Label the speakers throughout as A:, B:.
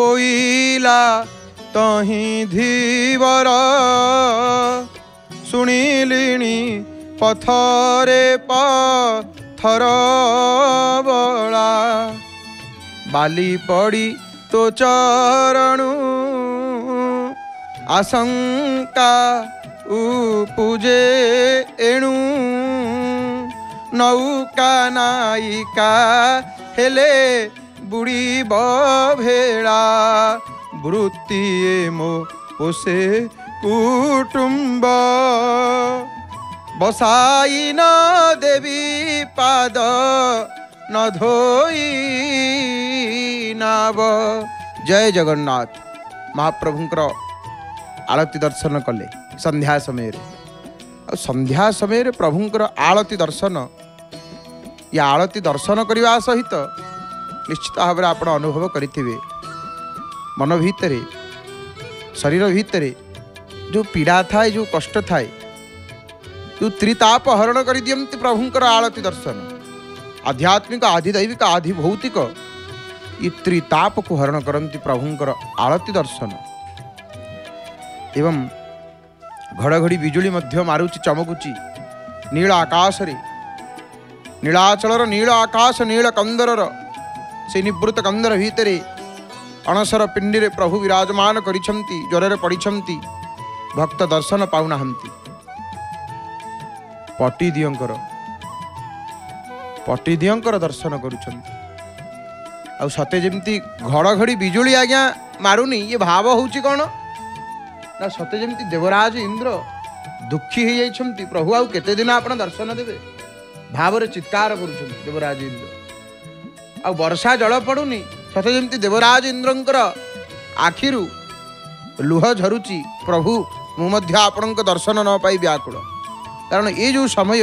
A: ବୋଇଲା ତହିଁ ଧୀବର ଶୁଣିଲିଣି ପଥରେ ପଥର ବଳା ବାଲି ପଡ଼ି ତୋ ଚରଣୁ ଆଶଙ୍କା ଉପୁଜେ ଏଣୁ ନୌକା ନାୟିକା ହେଲେ बुड़ब भेड़ा वृत्ति मो पोसे कुटुम्ब बसाई न देवी पाद न धोई जय जगन्नाथ महाप्रभुंकर आरती दर्शन कले संध्या समय रे संध्या समय रे प्रभुंकर आरती दर्शन या आरती दर्शन करने सहित निश्चित भाव आप अनुभव करेंगे मन भितर शरीर भितर जो पीड़ा थाए जो कष्ट थाए जो त्रिताप हरण कर दिखते प्रभुंर आलती दर्शन आध्यात्मिक आधिदैविक भौतिक ये त्रिताप को हरण करती प्रभुंर आलती दर्शन एवं घड़घड़ी विजुली मारूँ चमकुची नील आकाशरी नीलाचल नील आकाश नील कंदर ସେନିବୃତ କାନ୍ଦର ଭିତରେ ଅଣସର ପିଣ୍ଡିରେ ପ୍ରଭୁ ବିରାଜମାନ କରିଛନ୍ତି ଜ୍ୱରରେ ପଡ଼ିଛନ୍ତି ଭକ୍ତ ଦର୍ଶନ ପାଉନାହାନ୍ତି ପଟିଦିଅଙ୍କର ପଟିଦିଅଙ୍କର ଦର୍ଶନ କରୁଛନ୍ତି ଆଉ ସତେ ଯେମିତି ଘଡ଼ଘଡ଼ି ବିଜୁଳି ଆଜ୍ଞା ମାରୁନି ଇଏ ଭାବ ହେଉଛି କ'ଣ ନା ସତେ ଯେମିତି ଦେବରାଜ ଇନ୍ଦ୍ର ଦୁଃଖୀ ହେଇଯାଇଛନ୍ତି ପ୍ରଭୁ ଆଉ କେତେ ଦିନ ଆପଣ ଦର୍ଶନ ଦେବେ ଭାବରେ ଚିତ୍କାର କରୁଛନ୍ତି ଦେବରାଜ ଇନ୍ଦ୍ର ଆଉ ବର୍ଷା ଜଳ ପଡ଼ୁନି ସତେ ଯେମିତି ଦେବରାଜ ଇନ୍ଦ୍ରଙ୍କର ଆଖିରୁ ଲୁହ ଝରୁଛି ପ୍ରଭୁ ମୁଁ ମଧ୍ୟ ଆପଣଙ୍କ ଦର୍ଶନ ନ ପାଇ ବ୍ୟାକୁଳ କାରଣ ଏ ଯେଉଁ ସମୟ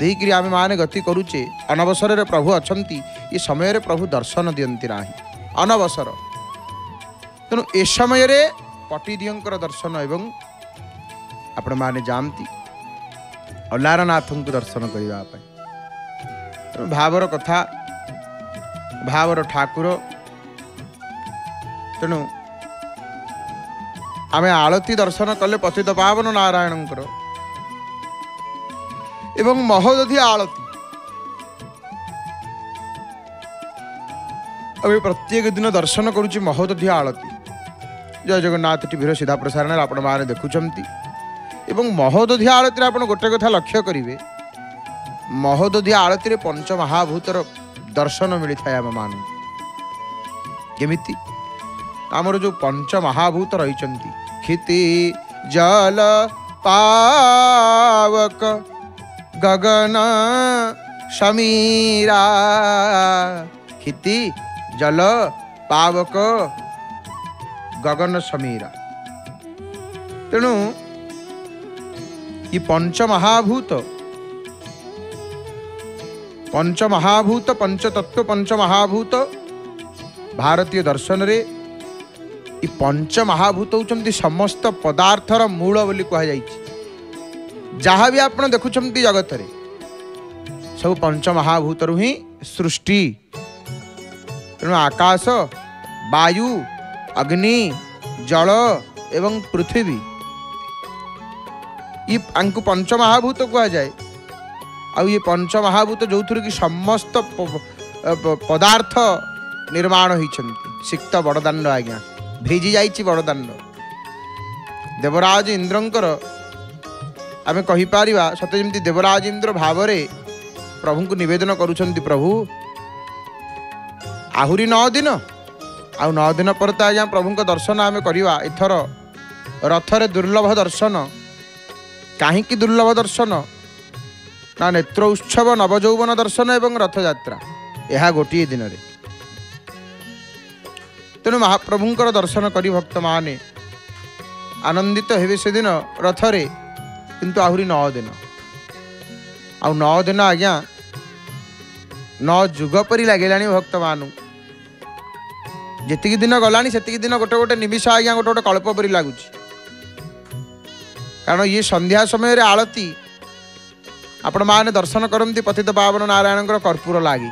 A: ଦେଇକରି ଆମେମାନେ ଗତି କରୁଛେ ଅନବସରରେ ପ୍ରଭୁ ଅଛନ୍ତି ଏ ସମୟରେ ପ୍ରଭୁ ଦର୍ଶନ ଦିଅନ୍ତି ନାହିଁ ଅନବସର ତେଣୁ ଏ ସମୟରେ ପଟିଦିଅଙ୍କର ଦର୍ଶନ ଏବଂ ଆପଣମାନେ ଯାଆନ୍ତି ଅଲାରନାଥଙ୍କୁ ଦର୍ଶନ କରିବା ପାଇଁ ଭାବର କଥା ଭାବର ଠାକୁର ତେଣୁ ଆମେ ଆଳତୀ ଦର୍ଶନ କଲେ ପତିତ ପାବନ ନାରାୟଣଙ୍କର ଏବଂ ମହୋଦଧିଆ ଆଳତୀ ଆମେ ପ୍ରତ୍ୟେକ ଦିନ ଦର୍ଶନ କରୁଛି ମହୋଦଧିଆ ଆଳତୀ ଜୟ ଜଗନ୍ନାଥ ଟିଭିର ସିଧା ପ୍ରସାରଣରେ ଆପଣମାନେ ଦେଖୁଛନ୍ତି ଏବଂ ମହୋଦଧିଆ ଆଳତୀରେ ଆପଣ ଗୋଟେ କଥା ଲକ୍ଷ୍ୟ କରିବେ ମହୋଦଧିଆ ଆଳତୀରେ ପଞ୍ଚମହାଭୂତର ଦର୍ଶନ ମିଳିଥାଏ ଆମମାନଙ୍କୁ କେମିତି ଆମର ଯେଉଁ ପଞ୍ଚ ମହାଭୂତ ରହିଛନ୍ତି କ୍ଷିତି ଜଲ ପାବକ ଗଗନ ସମୀରା କ୍ଷିତି ଜଲ ପାବକ ଗଗନ ସମୀରା ତେଣୁ ଏ ମହାଭୂତ ପଞ୍ଚମହାଭୂତ ପଞ୍ଚତତ୍ଵ ପଞ୍ଚମହାଭୂତ ଭାରତୀୟ ଦର୍ଶନରେ ଏ ପଞ୍ଚମହାଭୂତ ହେଉଛନ୍ତି ସମସ୍ତ ପଦାର୍ଥର ମୂଳ ବୋଲି କୁହାଯାଇଛି ଯାହା ବି ଆପଣ ଦେଖୁଛନ୍ତି ଜଗତରେ ସବୁ ପଞ୍ଚମହାଭୂତରୁ ହିଁ ସୃଷ୍ଟି ତେଣୁ ଆକାଶ ବାୟୁ ଅଗ୍ନି ଜଳ ଏବଂ ପୃଥିବୀ ଇ ଆଙ୍କୁ ପଞ୍ଚମହାଭୂତ କୁହାଯାଏ ଆଉ ଇଏ ପଞ୍ଚମହାଭୂତ ଯେଉଁଥିରୁ କି ସମସ୍ତ ପଦାର୍ଥ ନିର୍ମାଣ ହୋଇଛନ୍ତି ସିକ୍ତ ବଡ଼ଦାଣ୍ଡ ଆଜ୍ଞା ଭିଜି ଯାଇଛି ବଡ଼ଦାଣ୍ଡ ଦେବରାଜ ଇନ୍ଦ୍ରଙ୍କର ଆମେ କହିପାରିବା ସତେ ଯେମିତି ଦେବରାଜ ଇନ୍ଦ୍ର ଭାବରେ ପ୍ରଭୁଙ୍କୁ ନିବେଦନ କରୁଛନ୍ତି ପ୍ରଭୁ ଆହୁରି ନଅ ଦିନ ଆଉ ନଅ ଦିନ ପରେ ତ ଆଜ୍ଞା ପ୍ରଭୁଙ୍କ ଦର୍ଶନ ଆମେ କରିବା ଏଥର ରଥରେ ଦୁର୍ଲଭ ଦର୍ଶନ କାହିଁକି ଦୁର୍ଲଭ ଦର୍ଶନ ନା ନେତ୍ର ଉତ୍ସବ ନବଯୌବନ ଦର୍ଶନ ଏବଂ ରଥଯାତ୍ରା ଏହା ଗୋଟିଏ ଦିନରେ ତେଣୁ ମହାପ୍ରଭୁଙ୍କର ଦର୍ଶନ କରି ଭକ୍ତମାନେ ଆନନ୍ଦିତ ହେବେ ସେଦିନ ରଥରେ କିନ୍ତୁ ଆହୁରି ନଅ ଦିନ ଆଉ ନଅ ଦିନ ଆଜ୍ଞା ନଅ ଯୁଗ ପରି ଲାଗିଲାଣି ଭକ୍ତମାନଙ୍କୁ ଯେତିକି ଦିନ ଗଲାଣି ସେତିକି ଦିନ ଗୋଟେ ଗୋଟେ ନିମିଷ ଆଜ୍ଞା ଗୋଟେ ଗୋଟେ କଳ୍ପ ପରି ଲାଗୁଛି କାରଣ ଇଏ ସନ୍ଧ୍ୟା ସମୟରେ ଆଳତି ଆପଣମାନେ ଦର୍ଶନ କରନ୍ତି ପତିତ ପାବନ ନାରାୟଣଙ୍କର କର୍ପୂର ଲାଗି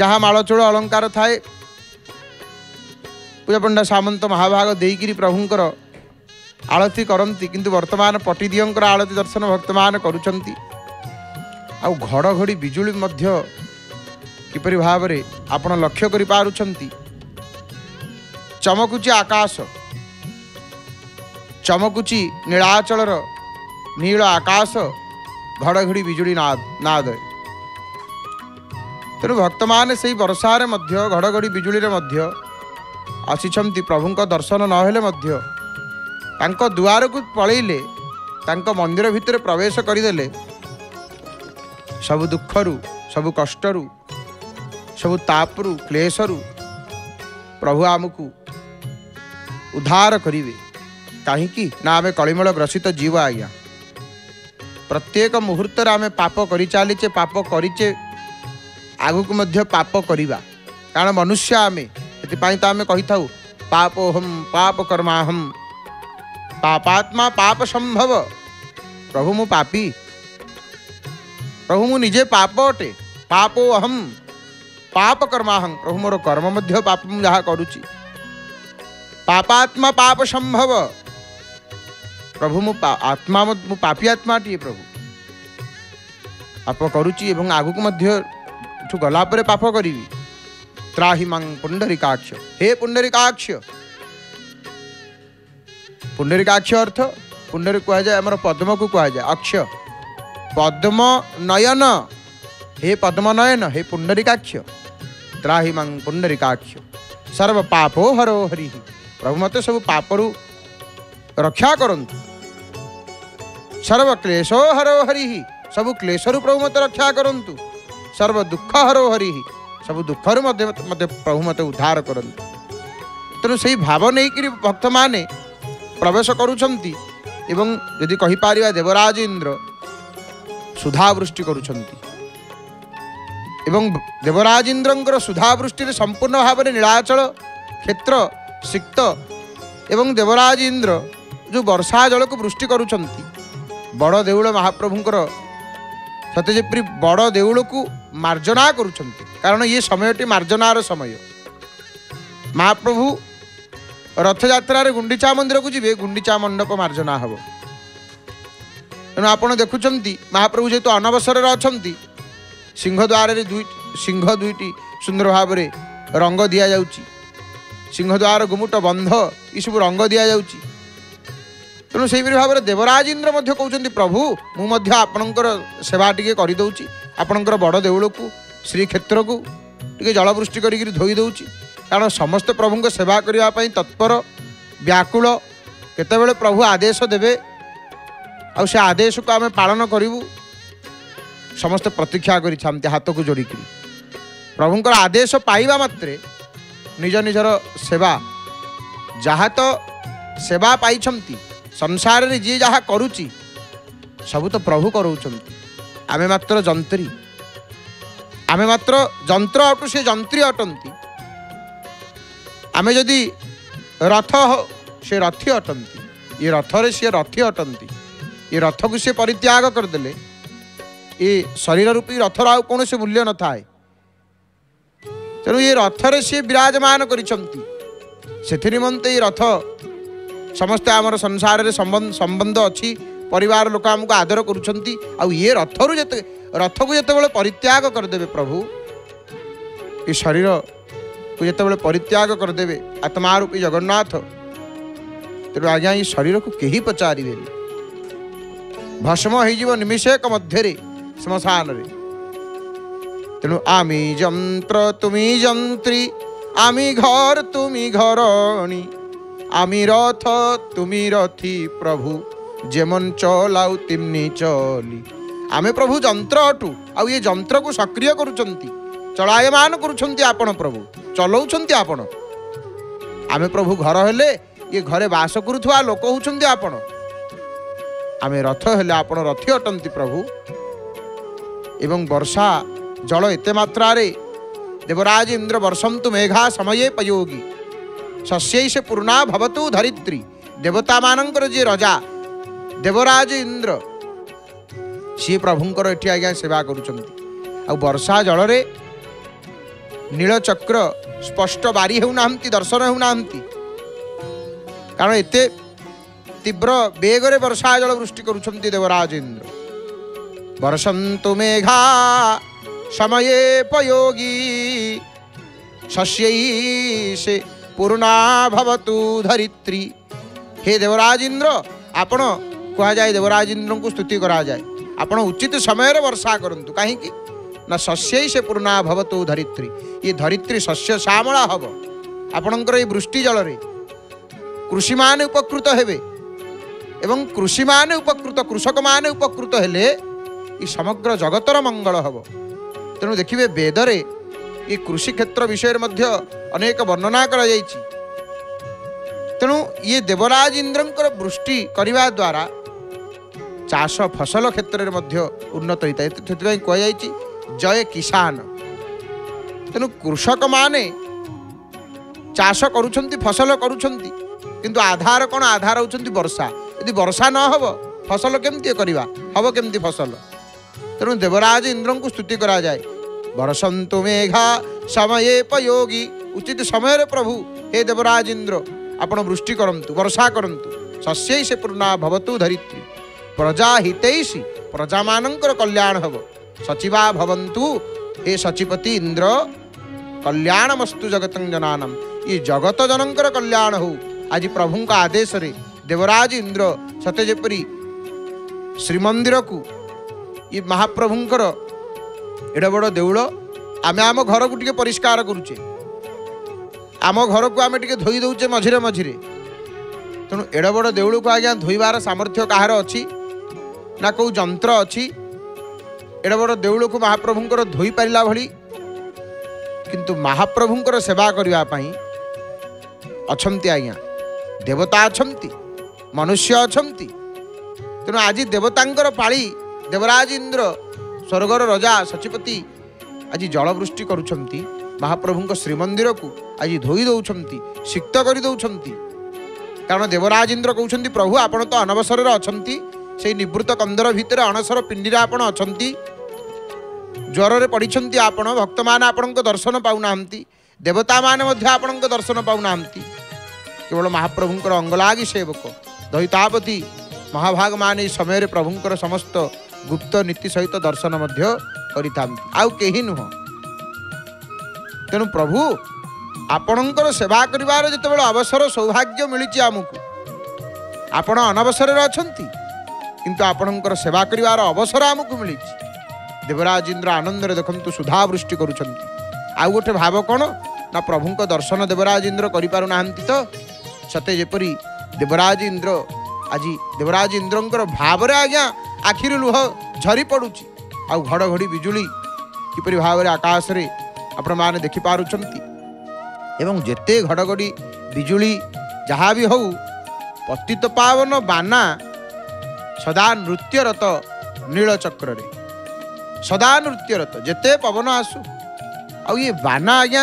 A: ଯାହା ମାଳଚୂଳ ଅଳଙ୍କାର ଥାଏ ପୂଜାପଣ୍ଡା ସାମନ୍ତ ମହାଭାଗ ଦେଇକିରି ପ୍ରଭୁଙ୍କର ଆଳତୀ କରନ୍ତି କିନ୍ତୁ ବର୍ତ୍ତମାନ ପଟିଦିଅଙ୍କର ଆଳତୀ ଦର୍ଶନ ବର୍ତ୍ତମାନ କରୁଛନ୍ତି ଆଉ ଘଡ଼ଘଡ଼ି ବିଜୁଳି ମଧ୍ୟ କିପରି ଭାବରେ ଆପଣ ଲକ୍ଷ୍ୟ କରିପାରୁଛନ୍ତି ଚମକୁଛି ଆକାଶ ଚମକୁଛି ନୀଳାଚଳର नीला आकाश ଘଡ଼ଘଡ଼ି ବିଜୁଳି ନାଦ ତେଣୁ ଭକ୍ତମାନେ ସେହି ବର୍ଷାରେ ମଧ୍ୟ ଘଡ଼ଘଡ଼ି ବିଜୁଳିରେ ମଧ୍ୟ ଆସିଛନ୍ତି ପ୍ରଭୁଙ୍କ ଦର୍ଶନ ନହେଲେ ମଧ୍ୟ ତାଙ୍କ ଦୁଆରକୁ ପଳେଇଲେ ତାଙ୍କ ମନ୍ଦିର ଭିତରେ ପ୍ରବେଶ କରିଦେଲେ ସବୁ ଦୁଃଖରୁ ସବୁ କଷ୍ଟରୁ ସବୁ ତାପରୁ କ୍ଲେଶରୁ ପ୍ରଭୁ ଆମକୁ ଉଦ୍ଧାର କରିବେ କାହିଁକି ନା ଆମେ କଳିମଳ ଗ୍ରସିତ ଜୀବ ଆଜ୍ଞା ପ୍ରତ୍ୟେକ ମୁହୂର୍ତ୍ତରେ ଆମେ ପାପ କରିଚାଲିଛେ ପାପ କରିଛେ ଆଗକୁ ମଧ୍ୟ ପାପ କରିବା କାରଣ ମନୁଷ୍ୟ ଆମେ ସେଥିପାଇଁ ତ ଆମେ କହିଥାଉ ପାପୋହମ୍ ପାପ କର୍ମାହମ୍ ପାପାତ୍ମା ପାପ ସମ୍ଭବ ପ୍ରଭୁ ମୁଁ ପାପି ପ୍ରଭୁ ମୁଁ ନିଜେ ପାପ ଅଟେ ପାପୋ ଅହମ୍ ପାପ କର୍ମାହଂ ପ୍ରଭୁ ମୋର କର୍ମ ମଧ୍ୟ ପାପ ମୁଁ ଯାହା କରୁଛି ପାପାତ୍ମା ପାପ ସମ୍ଭବ प्रभु मु आत्मा मु पापी आत्मा टीए प्रभु पाप एवं आगु को मध्य गलापर पाप करी त्राही मंग पुंडरी हे पुंडरी काक्ष अर्थ पुंडरी कह जाए आम पद्म को कह जाए अक्ष पद्म नयन हे पद्म नयन हे पुंडरिकाक्ष त्राही मंग पुंडरी काक्ष सर्व पापो हरो हरि प्रभु मत सब पापरू ରକ୍ଷା କରନ୍ତୁ ସର୍ବକ୍ଲେଶ ହର ହରିହି ସବୁ କ୍ଲେଶରୁ ପ୍ରଭୁ ମୋତେ ରକ୍ଷା କରନ୍ତୁ ସର୍ବଦୁଃଖ ହର ହରିହି ସବୁ ଦୁଃଖରୁ ମଧ୍ୟ ମୋତେ ପ୍ରଭୁ ମୋତେ ଉଦ୍ଧାର କରନ୍ତୁ ତେଣୁ ସେହି ଭାବ ନେଇକରି ଭକ୍ତମାନେ ପ୍ରବେଶ କରୁଛନ୍ତି ଏବଂ ଯଦି କହିପାରିବା ଦେବରାଜ ଇନ୍ଦ୍ର ସୁଧାବୃଷ୍ଟି କରୁଛନ୍ତି ଏବଂ ଦେବରାଜ ଇନ୍ଦ୍ରଙ୍କର ସୁଧାବୃଷ୍ଟିରେ ସମ୍ପୂର୍ଣ୍ଣ ଭାବରେ ନୀଳାଚଳ କ୍ଷେତ୍ର ସିକ୍ତ ଏବଂ ଦେବରାଜ ଇନ୍ଦ୍ର ଯେଉଁ ବର୍ଷା ଜଳକୁ ବୃଷ୍ଟି କରୁଛନ୍ତି ବଡ଼ ଦେଉଳ ମହାପ୍ରଭୁଙ୍କର ସତେ ଯେପରି ବଡ଼ ଦେଉଳକୁ ମାର୍ଜନା କରୁଛନ୍ତି କାରଣ ଇଏ ସମୟଟି ମାର୍ଜନାର ସମୟ ମହାପ୍ରଭୁ ରଥଯାତ୍ରାରେ ଗୁଣ୍ଡିଚା ମନ୍ଦିରକୁ ଯିବେ ଗୁଣ୍ଡିଚା ମଣ୍ଡପ ମାର୍ଜନା ହେବ ତେଣୁ ଆପଣ ଦେଖୁଛନ୍ତି ମହାପ୍ରଭୁ ଯେହେତୁ ଅନବସରରେ ଅଛନ୍ତି ସିଂହଦ୍ୱାରରେ ଦୁଇ ସିଂହ ଦୁଇଟି ସୁନ୍ଦର ଭାବରେ ରଙ୍ଗ ଦିଆଯାଉଛି ସିଂହ ଦ୍ୱାର ଗୁମୁଟ ବନ୍ଧ ଏସବୁ ରଙ୍ଗ ଦିଆଯାଉଛି ତେଣୁ ସେହିପରି ଭାବରେ ଦେବରାଜ ଇନ୍ଦ୍ର ମଧ୍ୟ କହୁଛନ୍ତି ପ୍ରଭୁ ମୁଁ ମଧ୍ୟ ଆପଣଙ୍କର ସେବା ଟିକେ କରିଦେଉଛି ଆପଣଙ୍କର ବଡ଼ ଦେଉଳକୁ ଶ୍ରୀକ୍ଷେତ୍ରକୁ ଟିକେ ଜଳବୃଷ୍ଟି କରିକିରି ଧୋଇ ଦେଉଛି କାରଣ ସମସ୍ତେ ପ୍ରଭୁଙ୍କ ସେବା କରିବା ପାଇଁ ତତ୍ପର ବ୍ୟାକୁଳ କେତେବେଳେ ପ୍ରଭୁ ଆଦେଶ ଦେବେ ଆଉ ସେ ଆଦେଶକୁ ଆମେ ପାଳନ କରିବୁ ସମସ୍ତେ ପ୍ରତୀକ୍ଷା କରିଥାନ୍ତି ହାତକୁ ଯୋଡ଼ିକିରି ପ୍ରଭୁଙ୍କର ଆଦେଶ ପାଇବା ମାତ୍ରେ ନିଜ ନିଜର ସେବା ଯାହା ତ ସେବା ପାଇଛନ୍ତି ସଂସାରରେ ଯିଏ ଯାହା କରୁଛି ସବୁ ତ ପ୍ରଭୁ କରଉଛନ୍ତି ଆମେ ମାତ୍ର ଯନ୍ତ୍ରୀ ଆମେ ମାତ୍ର ଯନ୍ତ୍ର ଅଟୁ ସେ ଯନ୍ତ୍ରୀ ଅଟନ୍ତି ଆମେ ଯଦି ରଥ ସେ ରଥୀ ଅଟନ୍ତି ଏ ରଥରେ ସିଏ ରଥୀ ଅଟନ୍ତି ଏ ରଥକୁ ସିଏ ପରିତ୍ୟାଗ କରିଦେଲେ ଏ ଶରୀର ରୂପୀ ରଥର ଆଉ କୌଣସି ମୂଲ୍ୟ ନଥାଏ ତେଣୁ ଏ ରଥରେ ସିଏ ବିରାଜମାନ କରିଛନ୍ତି ସେଥି ନିମନ୍ତେ ଏ ରଥ ସମସ୍ତେ ଆମର ସଂସାରରେ ସମ୍ବନ୍ଧ ଅଛି ପରିବାର ଲୋକ ଆମକୁ ଆଦର କରୁଛନ୍ତି ଆଉ ଇଏ ରଥରୁ ଯେତେ ରଥକୁ ଯେତେବେଳେ ପରିତ୍ୟାଗ କରିଦେବେ ପ୍ରଭୁ ଏ ଶରୀରକୁ ଯେତେବେଳେ ପରିତ୍ୟାଗ କରିଦେବେ ଆତ୍ମାରୂପୀ ଜଗନ୍ନାଥ ତେଣୁ ଆଜ୍ଞା ଏ ଶରୀରକୁ କେହି ପଚାରିବେନି ଭସ୍ମ ହେଇଯିବ ନିମିଷେକ ମଧ୍ୟରେ ଶ୍ମଶାନରେ ତେଣୁ ଆମି ଯନ୍ତ୍ର ତୁମି ଯନ୍ତ୍ରୀ ଆମି ଘର ତୁମି ଘରଣୀ আমি রথ তুমি রথি প্রভু যেমন চলাও তেমনি চলি ଆମେ ପ୍ରଭୁ ଯନ୍ତ୍ର ଅଟୁ ଆଉ ଏ ଯନ୍ତ୍ରକୁ ସକ୍ରିୟ କରୁଛନ୍ତି ଚଳାୟମାନ କରୁଛନ୍ତି ଆପଣ ପ୍ରଭୁ ଚଲାଉଛନ୍ତି ଆପଣ ଆମେ ପ୍ରଭୁ ଘର ହେଲେ ଇଏ ଘରେ ବାସ କରୁଥିବା ଲୋକ ହେଉଛନ୍ତି ଆପଣ ଆମେ ରଥ ହେଲେ ଆପଣ ରଥି ଅଟନ୍ତି ପ୍ରଭୁ ଏବଂ ବର୍ଷା ଜଳ ଏତେ ମାତ୍ରାରେ ଦେବରାଜ ଇନ୍ଦ୍ର ବର୍ଷନ୍ତୁ ମେଘା ସମୟେ ପୟୋଗୀ ଶସ୍ୟୈଷ ପୂର୍ଣ୍ଣା ଭବତୁ ଧରିତ୍ରୀ ଦେବତାମାନଙ୍କର ଯିଏ ରଜା ଦେବରାଜ ଇନ୍ଦ୍ର ସିଏ ପ୍ରଭୁଙ୍କର ଏଠି ଆଜ୍ଞା ସେବା କରୁଛନ୍ତି ଆଉ ବର୍ଷା ଜଳରେ ନୀଳଚକ୍ର ସ୍ପଷ୍ଟ ବାରି ହେଉନାହାନ୍ତି ଦର୍ଶନ ହେଉନାହାନ୍ତି କାରଣ ଏତେ ତୀବ୍ର ବେଗରେ ବର୍ଷା ଜଳ ବୃଷ୍ଟି କରୁଛନ୍ତି ଦେବରାଜ ଇନ୍ଦ୍ର ବର୍ଷନ୍ତୁ ମେଘା ସମୟେ ପୟୋଗୀ ଶସ୍ୟଇ ସେ ପୂର୍ଣ୍ଣା ଭବତୁ ଧରିତ୍ରୀ ହେ ଦେବରାଜ ଇନ୍ଦ୍ର ଆପଣ କୁହାଯାଏ ଦେବରାଜ ଇନ୍ଦ୍ରଙ୍କୁ ସ୍ତୁତି କରାଯାଏ ଆପଣ ଉଚିତ ସମୟରେ ବର୍ଷା କରନ୍ତୁ କାହିଁକି ନା ଶସ୍ୟ ହିଁ ସେ ପୂର୍ଣ୍ଣା ଭବତୁ ଧରିତ୍ରୀ ଇଏ ଧରିତ୍ରୀ ଶସ୍ୟ ଶ୍ୟାମଳା ହେବ ଆପଣଙ୍କର ଏଇ ବୃଷ୍ଟି ଜଳରେ କୃଷିମାନେ ଉପକୃତ ହେବେ ଏବଂ କୃଷିମାନେ ଉପକୃତ କୃଷକମାନେ ଉପକୃତ ହେଲେ ଏ ସମଗ୍ର ଜଗତର ମଙ୍ଗଳ ହେବ ତେଣୁ ଦେଖିବେ ବେଦରେ ଏ କୃଷି କ୍ଷେତ୍ର ବିଷୟରେ ମଧ୍ୟ ଅନେକ ବର୍ଣ୍ଣନା କରାଯାଇଛି ତେଣୁ ଇଏ ଦେବରାଜ ଇନ୍ଦ୍ରଙ୍କର ବୃଷ୍ଟି କରିବା ଦ୍ୱାରା ଚାଷ ଫସଲ କ୍ଷେତ୍ରରେ ମଧ୍ୟ ଉନ୍ନତ ହୋଇଥାଏ ସେଥିପାଇଁ କୁହାଯାଇଛି ଜୟ କିଷାନ ତେଣୁ କୃଷକମାନେ ଚାଷ କରୁଛନ୍ତି ଫସଲ କରୁଛନ୍ତି କିନ୍ତୁ ଆଧାର କ'ଣ ଆଧାର ହେଉଛନ୍ତି ବର୍ଷା ଯଦି ବର୍ଷା ନ ହେବ ଫସଲ କେମିତି କରିବା ହେବ କେମିତି ଫସଲ ତେଣୁ ଦେବରାଜ ଇନ୍ଦ୍ରଙ୍କୁ ସ୍ତୁତି କରାଯାଏ ବର୍ଷନ୍ତୁ ମେଘା ସମୟ ପୟୋଗୀ उचित समय प्रभु हे देवराज इंद्र आप वृष्टि करतु वर्षा करतु शस्य से पूर्णा भवतु धरित्री प्रजा हितैषी प्रजा मान कल्याण हम सचिवा भवंतु हे सचिपति इंद्र कल्याण मस्तु जगत जनानम ये जगत जनकर कल्याण हो आज प्रभु का आदेश रे देवराज इंद्र सत्य श्रीमंदिर को ये महाप्रभुकर एड बड़ देवल आम आम घर को परिष्कार करुचे ଆମ ଘରକୁ ଆମେ ଟିକେ ଧୋଇ ଦେଉଛେ ମଝିରେ ମଝିରେ ତେଣୁ ଏଡ଼ ବଡ଼ ଦେଉଳକୁ ଆଜ୍ଞା ଧୋଇବାର ସାମର୍ଥ୍ୟ କାହାର ଅଛି ନା କେଉଁ ଯନ୍ତ୍ର ଅଛି ଏଡ଼ ବଡ଼ ଦେଉଳକୁ ମହାପ୍ରଭୁଙ୍କର ଧୋଇ ପାରିଲା ଭଳି କିନ୍ତୁ ମହାପ୍ରଭୁଙ୍କର ସେବା କରିବା ପାଇଁ ଅଛନ୍ତି ଆଜ୍ଞା ଦେବତା ଅଛନ୍ତି ମନୁଷ୍ୟ ଅଛନ୍ତି ତେଣୁ ଆଜି ଦେବତାଙ୍କର ପାଳି ଦେବରାଜ ଇନ୍ଦ୍ର ସ୍ୱର୍ଗର ରଜା ସଚିପତି ଆଜି ଜଳବୃଷ୍ଟି କରୁଛନ୍ତି ମହାପ୍ରଭୁଙ୍କ ଶ୍ରୀମନ୍ଦିରକୁ ଆଜି ଧୋଇ ଦେଉଛନ୍ତି ସିକ୍ତ କରିଦେଉଛନ୍ତି କାରଣ ଦେବରାଜେନ୍ଦ୍ର କହୁଛନ୍ତି ପ୍ରଭୁ ଆପଣ ତ ଅନବସରରେ ଅଛନ୍ତି ସେଇ ନିବୃତ୍ତ କନ୍ଦର ଭିତରେ ଅଣସର ପିଣ୍ଡିରେ ଆପଣ ଅଛନ୍ତି ଜ୍ୱରରେ ପଡ଼ିଛନ୍ତି ଆପଣ ଭକ୍ତମାନେ ଆପଣଙ୍କ ଦର୍ଶନ ପାଉନାହାନ୍ତି ଦେବତାମାନେ ମଧ୍ୟ ଆପଣଙ୍କ ଦର୍ଶନ ପାଉନାହାନ୍ତି କେବଳ ମହାପ୍ରଭୁଙ୍କର ଅଙ୍ଗଲାଗି ସେବକ ଦୈତାପତି ମହାଭାଗମାନେ ଏହି ସମୟରେ ପ୍ରଭୁଙ୍କର ସମସ୍ତ ଗୁପ୍ତ ନୀତି ସହିତ ଦର୍ଶନ ମଧ୍ୟ କରିଥାନ୍ତି ଆଉ କେହି ନୁହଁ ତେଣୁ ପ୍ରଭୁ ଆପଣଙ୍କର ସେବା କରିବାର ଯେତେବେଳେ ଅବସର ସୌଭାଗ୍ୟ ମିଳିଛି ଆମକୁ ଆପଣ ଅନବସରରେ ଅଛନ୍ତି କିନ୍ତୁ ଆପଣଙ୍କର ସେବା କରିବାର ଅବସର ଆମକୁ ମିଳିଛି ଦେବରାଜ ଇନ୍ଦ୍ର ଆନନ୍ଦରେ ଦେଖନ୍ତୁ ସୁଧା ବୃଷ୍ଟି କରୁଛନ୍ତି ଆଉ ଗୋଟେ ଭାବ କ'ଣ ନା ପ୍ରଭୁଙ୍କ ଦର୍ଶନ ଦେବରାଜ ଇନ୍ଦ୍ର କରିପାରୁନାହାନ୍ତି ତ ସତେ ଯେପରି ଦେବରାଜ ଇନ୍ଦ୍ର ଆଜି ଦେବରାଜ ଇନ୍ଦ୍ରଙ୍କର ଭାବରେ ଆଜ୍ଞା ଆଖିରୁ ଲୁହ ଝରି ପଡ଼ୁଛି ଆଉ ଘଡ଼ଘଡ଼ି ବିଜୁଳି କିପରି ଭାବରେ ଆକାଶରେ ଆପଣମାନେ ଦେଖିପାରୁଛନ୍ତି ଏବଂ ଯେତେ ଘଡ଼ଘଡ଼ି ବିଜୁଳି ଯାହା ବି ହେଉ ପତିତ ପାବନ ବାନା ସଦା ନୃତ୍ୟରତ ନୀଳଚକ୍ରରେ ସଦା ନୃତ୍ୟରତ ଯେତେ ପବନ ଆସୁ ଆଉ ଇଏ ବାନା ଆଜ୍ଞା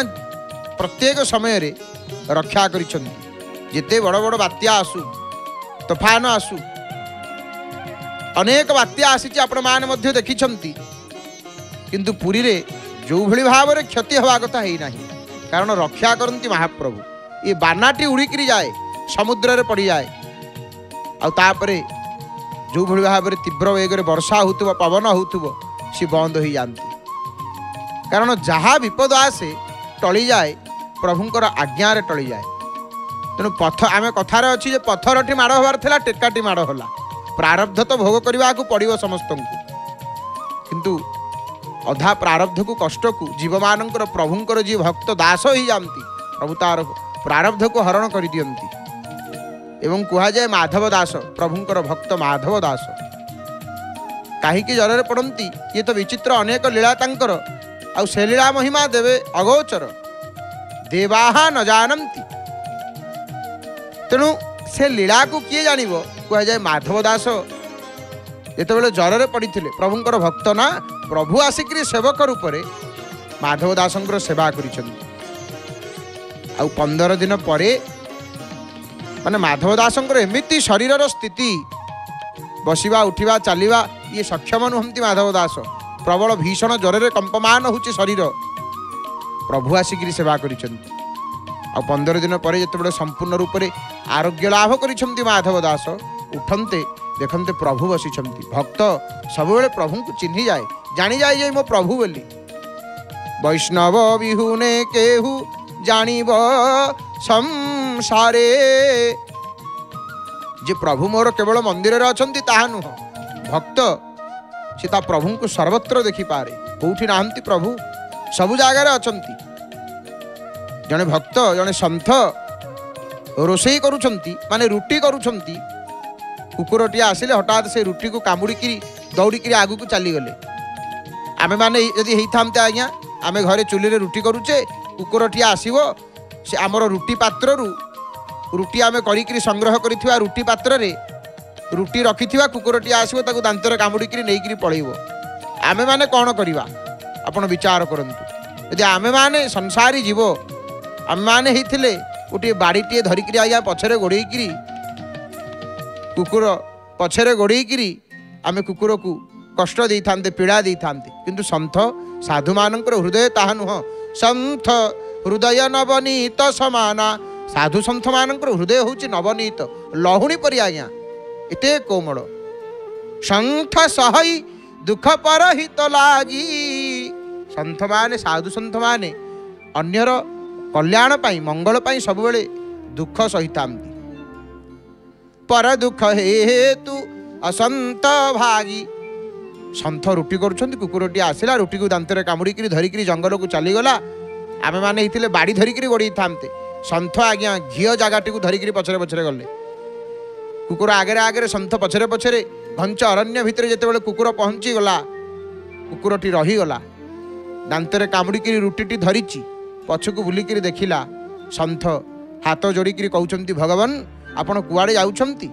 A: ପ୍ରତ୍ୟେକ ସମୟରେ ରକ୍ଷା କରିଛନ୍ତି ଯେତେ ବଡ଼ ବଡ଼ ବାତ୍ୟା ଆସୁ ତୋଫାନ ଆସୁ ଅନେକ ବାତ୍ୟା ଆସିଛି ଆପଣମାନେ ମଧ୍ୟ ଦେଖିଛନ୍ତି କିନ୍ତୁ ପୁରୀରେ ଯେଉଁଭଳି ଭାବରେ କ୍ଷତି ହେବା କଥା ହେଇନାହିଁ କାରଣ ରକ୍ଷା କରନ୍ତି ମହାପ୍ରଭୁ ଏ ବାନାଟି ଉଡ଼ିକିରି ଯାଏ ସମୁଦ୍ରରେ ପଡ଼ିଯାଏ ଆଉ ତାପରେ ଯେଉଁଭଳି ଭାବରେ ତୀବ୍ର ବେଗରେ ବର୍ଷା ହେଉଥିବ ପବନ ହେଉଥିବ ସେ ବନ୍ଦ ହୋଇଯାଆନ୍ତି କାରଣ ଯାହା ବିପଦ ଆସେ ଟଳିଯାଏ ପ୍ରଭୁଙ୍କର ଆଜ୍ଞାରେ ଟଳିଯାଏ ତେଣୁ ପଥ ଆମେ କଥାରେ ଅଛି ଯେ ପଥରଟି ମାଡ଼ ହେବାର ଥିଲା ଟେକାଟି ମାଡ଼ ହେଲା ପ୍ରାରବ୍ଧ ତ ଭୋଗ କରିବାକୁ ପଡ଼ିବ ସମସ୍ତଙ୍କୁ ଅଧା ପ୍ରାରବ୍ଧକୁ କଷ୍ଟକୁ ଜୀବମାନଙ୍କର ପ୍ରଭୁଙ୍କର ଯିଏ ଭକ୍ତ ଦାସ ହୋଇଯାଆନ୍ତି ପ୍ରଭୁ ତାର ପ୍ରାରବ୍ଧକୁ ହରଣ କରିଦିଅନ୍ତି ଏବଂ କୁହାଯାଏ ମାଧବ ଦାସ ପ୍ରଭୁଙ୍କର ଭକ୍ତ ମାଧବ ଦାସ କାହିଁକି ଜ୍ୱରରେ ପଡ଼ନ୍ତି ଇଏ ତ ବିଚିତ୍ର ଅନେକ ଲୀଳା ତାଙ୍କର ଆଉ ସେ ଲୀଳା ମହିମା ଦେବେ ଅଗୋଚର ଦେବାହା ନ ଜାଣନ୍ତି ତେଣୁ ସେ ଲୀଳାକୁ କିଏ ଜାଣିବ କୁହାଯାଏ ମାଧବ ଦାସ ଯେତେବେଳେ ଜ୍ୱରରେ ପଡ଼ିଥିଲେ ପ୍ରଭୁଙ୍କର ଭକ୍ତ ନା ପ୍ରଭୁ ଆସିକିରି ସେବକ ରୂପରେ ମାଧବ ଦାସଙ୍କର ସେବା କରିଛନ୍ତି ଆଉ ପନ୍ଦର ଦିନ ପରେ ମାନେ ମାଧବ ଦାସଙ୍କର ଏମିତି ଶରୀରର ସ୍ଥିତି ବସିବା ଉଠିବା ଚାଲିବା ଇଏ ସକ୍ଷମ ନୁହନ୍ତି ମାଧବ ଦାସ ପ୍ରବଳ ଭୀଷଣ ଜ୍ୱରରେ କମ୍ପମାନ ହେଉଛି ଶରୀର ପ୍ରଭୁ ଆସିକିରି ସେବା କରିଛନ୍ତି ଆଉ ପନ୍ଦର ଦିନ ପରେ ଯେତେବେଳେ ସମ୍ପୂର୍ଣ୍ଣ ରୂପରେ ଆରୋଗ୍ୟ ଲାଭ କରିଛନ୍ତି ମାଧବ ଦାସ ଉଠନ୍ତେ ଦେଖନ୍ତି ପ୍ରଭୁ ବସିଛନ୍ତି ଭକ୍ତ ସବୁବେଳେ ପ୍ରଭୁଙ୍କୁ ଚିହ୍ନି ଯାଏ ଜାଣିଯାଏ ଯେ ମୋ ପ୍ରଭୁ ବୋଲି ବୈଷ୍ଣବ ବିହୁନେ କେହୁ ଜାଣିବ ସଂସାରେ ଯେ ପ୍ରଭୁ ମୋର କେବଳ ମନ୍ଦିରରେ ଅଛନ୍ତି ତାହା ନୁହଁ ଭକ୍ତ ସେ ତା ପ୍ରଭୁଙ୍କୁ ସର୍ବତ୍ର ଦେଖିପାରେ କେଉଁଠି ନାହାନ୍ତି ପ୍ରଭୁ ସବୁ ଜାଗାରେ ଅଛନ୍ତି ଜଣେ ଭକ୍ତ ଜଣେ ସନ୍ଥ ରୋଷେଇ କରୁଛନ୍ତି ମାନେ ରୁଟି କରୁଛନ୍ତି କୁକୁରଟିଏ ଆସିଲେ ହଠାତ୍ ସେ ରୁଟିକୁ କାମୁଡ଼ିକିରି ଦୌଡ଼ିକିରି ଆଗକୁ ଚାଲିଗଲେ ଆମେମାନେ ଯଦି ହେଇଥାନ୍ତେ ଆଜ୍ଞା ଆମେ ଘରେ ଚୁଲିରେ ରୁଟି କରୁଛେ କୁକୁରଟିଏ ଆସିବ ସେ ଆମର ରୁଟି ପାତ୍ରରୁ ରୁଟି ଆମେ କରିକିରି ସଂଗ୍ରହ କରିଥିବା ରୁଟି ପାତ୍ରରେ ରୁଟି ରଖିଥିବା କୁକୁରଟିଏ ଆସିବ ତାକୁ ଦାନ୍ତରେ କାମୁଡ଼ିକିରି ନେଇକିରି ପଳେଇବ ଆମେମାନେ କ'ଣ କରିବା ଆପଣ ବିଚାର କରନ୍ତୁ ଯଦି ଆମେମାନେ ସଂସାରୀ ଜୀବ ଆମେମାନେ ହେଇଥିଲେ ଗୋଟିଏ ବାଡ଼ିଟିଏ ଧରିକିରି ଆଜ୍ଞା ପଛରେ ଗୋଡ଼େଇକିରି କୁକୁର ପଛରେ ଗୋଡ଼େଇକିରି ଆମେ କୁକୁରକୁ କଷ୍ଟ ଦେଇଥାନ୍ତେ ପୀଡ଼ା ଦେଇଥାନ୍ତେ କିନ୍ତୁ ସନ୍ଥ ସାଧୁମାନଙ୍କର ହୃଦୟ ତାହା ନୁହଁ ସନ୍ଥ ହୃଦୟ ନବନୀତ ସମାନା ସାଧୁ ସନ୍ଥମାନଙ୍କର ହୃଦୟ ହେଉଛି ନବନୀତ ଲହୁଣୀ ପରି ଆଜ୍ଞା ଏତେ କୋମଳ ସନ୍ଥ ସହି ଦୁଃଖ ପରହିତ ଲାଗି ସନ୍ଥମାନେ ସାଧୁ ସନ୍ଥମାନେ ଅନ୍ୟର କଲ୍ୟାଣ ପାଇଁ ମଙ୍ଗଳ ପାଇଁ ସବୁବେଳେ ଦୁଃଖ ସହିଥାନ୍ତି पर ଦୁଃଖ ହେତୁ ଅସନ୍ତ ଭାଗୀ ସନ୍ଥ ରୁଟି କରୁଛନ୍ତି କୁକୁରଟିଏ ଆସିଲା ରୁଟିକୁ ଦାନ୍ତରେ କାମୁଡ଼ିକିରି ଧରିକିରି ଜଙ୍ଗଲକୁ ଚାଲିଗଲା ଆମେମାନେ ହେଇଥିଲେ ବାଡ଼ି ଧରିକିରି ଗୋଡ଼େଇଥାନ୍ତେ ସନ୍ଥ ଆଜ୍ଞା ଘିଅ ଜାଗାଟିକୁ ଧରିକିରି ପଛରେ ପଛରେ ଗଲେ କୁକୁର ଆଗରେ ଆଗରେ ସନ୍ଥ ପଛରେ ପଛରେ ଘଞ୍ଚ ଅରଣ୍ୟ ଭିତରେ ଯେତେବେଳେ କୁକୁର ପହଞ୍ଚିଗଲା କୁକୁରଟି ରହିଗଲା ଦାନ୍ତରେ କାମୁଡ଼ିକିରି ରୁଟିଟି ଧରିଛି ପଛକୁ ବୁଲିକିରି ଦେଖିଲା ସନ୍ଥ ହାତ ଯୋଡ଼ିକିରି କହୁଛନ୍ତି ଭଗବାନ ଆପଣ କୁଆଡ଼େ ଯାଉଛନ୍ତି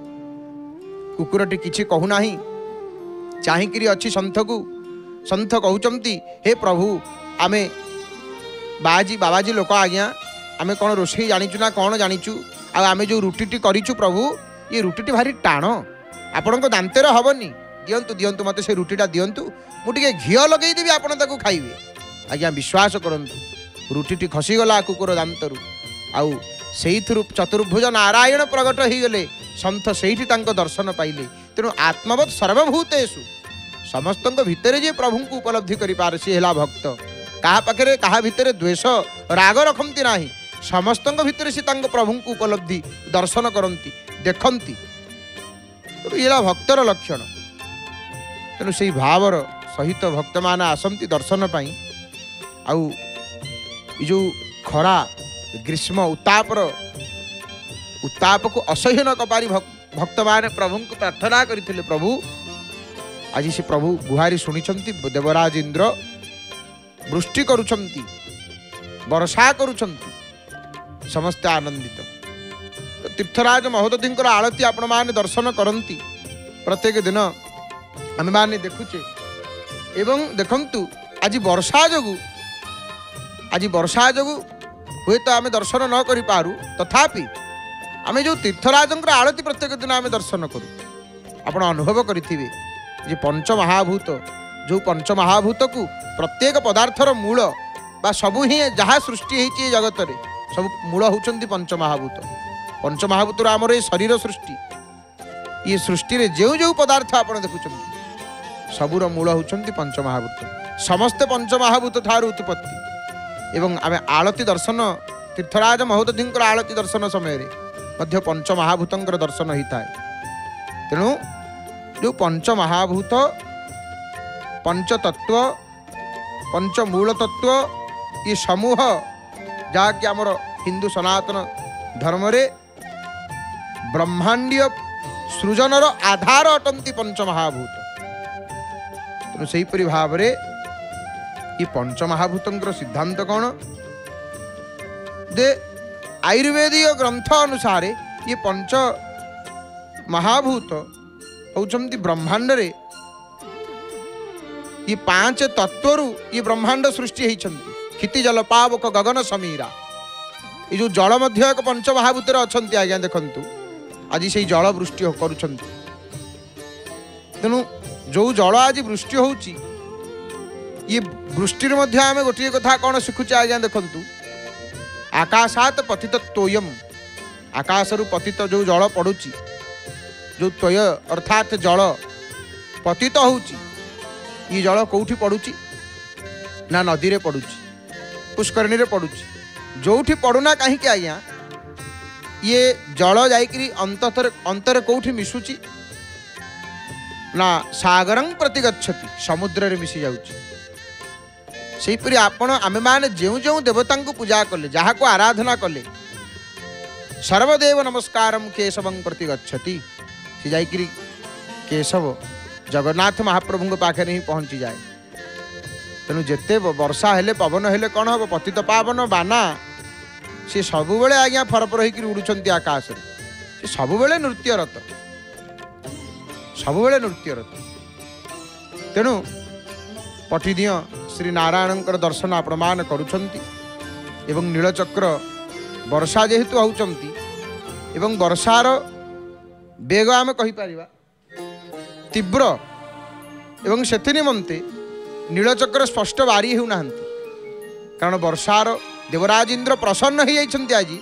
A: କୁକୁରଟି କିଛି କହୁନାହିଁ ଚାହିଁକିରି ଅଛି ସନ୍ଥକୁ ସନ୍ଥ କହୁଛନ୍ତି ହେ ପ୍ରଭୁ ଆମେ ବାବାଜୀ ବାବାଜୀ ଲୋକ ଆଜ୍ଞା ଆମେ କ'ଣ ରୋଷେଇ ଜାଣିଛୁ ନା କ'ଣ ଜାଣିଛୁ ଆଉ ଆମେ ଯେଉଁ ରୁଟିଟି କରିଛୁ ପ୍ରଭୁ ଇଏ ରୁଟିଟି ଭାରି ଟାଣ ଆପଣଙ୍କ ଦାନ୍ତରେ ହେବନି ଦିଅନ୍ତୁ ଦିଅନ୍ତୁ ମୋତେ ସେ ରୁଟିଟା ଦିଅନ୍ତୁ ମୁଁ ଟିକେ ଘିଅ ଲଗେଇଦେବି ଆପଣ ତାକୁ ଖାଇବେ ଆଜ୍ଞା ବିଶ୍ୱାସ କରନ୍ତୁ ରୁଟିଟି ଖସିଗଲା କୁକୁର ଦାନ୍ତରୁ ଆଉ ସେଇଥିରୁ ଚତୁର୍ଭୁଜ ନାରାୟଣ ପ୍ରଗଟ ହୋଇଗଲେ ସନ୍ଥ ସେଇଠି ତାଙ୍କ ଦର୍ଶନ ପାଇଲେ ତେଣୁ ଆତ୍ମବତ୍ ସର୍ବଭୂତେଷୁ ସମସ୍ତଙ୍କ ଭିତରେ ଯିଏ ପ୍ରଭୁଙ୍କୁ ଉପଲବ୍ଧି କରିପାରେ ସିଏ ହେଲା ଭକ୍ତ କାହା ପାଖରେ କାହା ଭିତରେ ଦ୍ୱେଷ ରାଗ ରଖନ୍ତି ନାହିଁ ସମସ୍ତଙ୍କ ଭିତରେ ସେ ତାଙ୍କ ପ୍ରଭୁଙ୍କୁ ଉପଲବ୍ଧି ଦର୍ଶନ କରନ୍ତି ଦେଖନ୍ତି ତେଣୁ ଇଏ ହେଲା ଭକ୍ତର ଲକ୍ଷଣ ତେଣୁ ସେଇ ଭାବର ସହିତ ଭକ୍ତମାନେ ଆସନ୍ତି ଦର୍ଶନ ପାଇଁ ଆଉ ଏ ଯେଉଁ ଖରା ଗ୍ରୀଷ୍ମ ଉତ୍ତାପର ଉତ୍ତାପକୁ ଅସହ୍ୟ ନ କପାରି ଭକ୍ତମାନେ ପ୍ରଭୁଙ୍କୁ ପ୍ରାର୍ଥନା କରିଥିଲେ ପ୍ରଭୁ ଆଜି ସେ ପ୍ରଭୁ ଗୁହାରି ଶୁଣିଛନ୍ତି ଦେବରାଜ ଇନ୍ଦ୍ର ବୃଷ୍ଟି କରୁଛନ୍ତି ବର୍ଷା କରୁଛନ୍ତି ସମସ୍ତେ ଆନନ୍ଦିତ ତୀର୍ଥରାଜ ମହୋଦଧିଙ୍କର ଆଳତୀ ଆପଣମାନେ ଦର୍ଶନ କରନ୍ତି ପ୍ରତ୍ୟେକ ଦିନ ଆମେମାନେ ଦେଖୁଛେ ଏବଂ ଦେଖନ୍ତୁ ଆଜି ବର୍ଷା ଯୋଗୁଁ ଆଜି ବର୍ଷା ଯୋଗୁଁ ହୁଏତ ଆମେ ଦର୍ଶନ ନ କରିପାରୁ ତଥାପି ଆମେ ଯେଉଁ ତୀର୍ଥରାଜଙ୍କର ଆଳତୀ ପ୍ରତ୍ୟେକ ଦିନ ଆମେ ଦର୍ଶନ କରୁ ଆପଣ ଅନୁଭବ କରିଥିବେ ଯେ ପଞ୍ଚମହାଭୂତ ଯେଉଁ ପଞ୍ଚମହାଭୂତକୁ ପ୍ରତ୍ୟେକ ପଦାର୍ଥର ମୂଳ ବା ସବୁ ହିଁ ଯାହା ସୃଷ୍ଟି ହେଇଛି ଏ ଜଗତରେ ସବୁ ମୂଳ ହେଉଛନ୍ତି ପଞ୍ଚମହାଭୂତ ପଞ୍ଚମହାଭୂତରୁ ଆମର ଏ ଶରୀର ସୃଷ୍ଟି ଇଏ ସୃଷ୍ଟିରେ ଯେଉଁ ଯେଉଁ ପଦାର୍ଥ ଆପଣ ଦେଖୁଛନ୍ତି ସବୁର ମୂଳ ହେଉଛନ୍ତି ପଞ୍ଚମହାଭୂତ ସମସ୍ତେ ପଞ୍ଚମହାଭୂତ ଠାରୁ ଉତ୍ପତ୍ତି ଏବଂ ଆମେ ଆଳତୀ ଦର୍ଶନ ତୀର୍ଥରାଜ ମହୋଦଧିଙ୍କର ଆଳତୀ ଦର୍ଶନ ସମୟରେ ମଧ୍ୟ ପଞ୍ଚମହାଭୂତଙ୍କର ଦର୍ଶନ ହୋଇଥାଏ ତେଣୁ ଯେଉଁ ପଞ୍ଚମହାଭୂତ ପଞ୍ଚତତ୍ତ୍ୱ ପଞ୍ଚମୂଳ ତତ୍ତ୍ୱ ଏ ସମୂହ ଯାହାକି ଆମର ହିନ୍ଦୁ ସନାତନ ଧର୍ମରେ ବ୍ରହ୍ମାଣ୍ଡୀୟ ସୃଜନର ଆଧାର ଅଟନ୍ତି ପଞ୍ଚମହାଭୂତ ତେଣୁ ସେହିପରି ଭାବରେ ଏ ପଞ୍ଚମହାଭୂତଙ୍କର ସିଦ୍ଧାନ୍ତ କ'ଣ ଯେ ଆୟୁର୍ବେଦିକ ଗ୍ରନ୍ଥ ଅନୁସାରେ ଇଏ ପଞ୍ଚ ମହାଭୂତ ହେଉଛନ୍ତି ବ୍ରହ୍ମାଣ୍ଡରେ ଇଏ ପାଞ୍ଚ ତତ୍ତ୍ୱରୁ ଇଏ ବ୍ରହ୍ମାଣ୍ଡ ସୃଷ୍ଟି ହେଇଛନ୍ତି କ୍ଷିତି ଜଳ ପାବକ ଗଗନ ସମୀରା ଏ ଯେଉଁ ଜଳ ମଧ୍ୟ ଏକ ପଞ୍ଚମହାଭୂତରେ ଅଛନ୍ତି ଆଜ୍ଞା ଦେଖନ୍ତୁ ଆଜି ସେଇ ଜଳ ବୃଷ୍ଟି କରୁଛନ୍ତି ତେଣୁ ଯେଉଁ ଜଳ ଆଜି ବୃଷ୍ଟି ହେଉଛି ये वृष्टि आम गोटे कथा कौन शिखुचे आज्ञा देखु आकाशात पतित तोयम रू पतित जो जल पड़ू जो तोय अर्थात जल पतित हो जल कौटि पड़ू ना नदी में पड़ू पुष्करणी पड़ू जो पड़ूना कहीं आज्ञा ये जल जा अंतर अंतर कौटी मिशुची ना सगर प्रति गति समुद्र मिशि जाऊँगी सेपरि आपण आम मैंने जो जो देवता पूजा कले जहाँ को आराधना कले सर्वदेव नमस्कार केशव प्रति गति जा केशव जगन्नाथ महाप्रभु पाखे ही पहुँची जाए तेणु जिते वर्षा हेले पवन हेले कौन हम पतित पावन बाना सी सब आज्ञा फरफर हो उड़ आकाश से सब बड़े नृत्यरत सब नृत्यरत तेणु ପଠିଦିଅ ଶ୍ରୀ ନାରାୟଣଙ୍କର ଦର୍ଶନ ଆପଣମାନେ କରୁଛନ୍ତି ଏବଂ ନୀଳଚକ୍ର ବର୍ଷା ଯେହେତୁ ହେଉଛନ୍ତି ଏବଂ ବର୍ଷାର ବେଗ ଆମେ କହିପାରିବା ତୀବ୍ର ଏବଂ ସେଥି ନିମନ୍ତେ ନୀଳଚକ୍ର ସ୍ପଷ୍ଟ ବାରି ହେଉନାହାନ୍ତି କାରଣ ବର୍ଷାର ଦେବରାଜ ଇନ୍ଦ୍ର ପ୍ରସନ୍ନ ହୋଇଯାଇଛନ୍ତି ଆଜି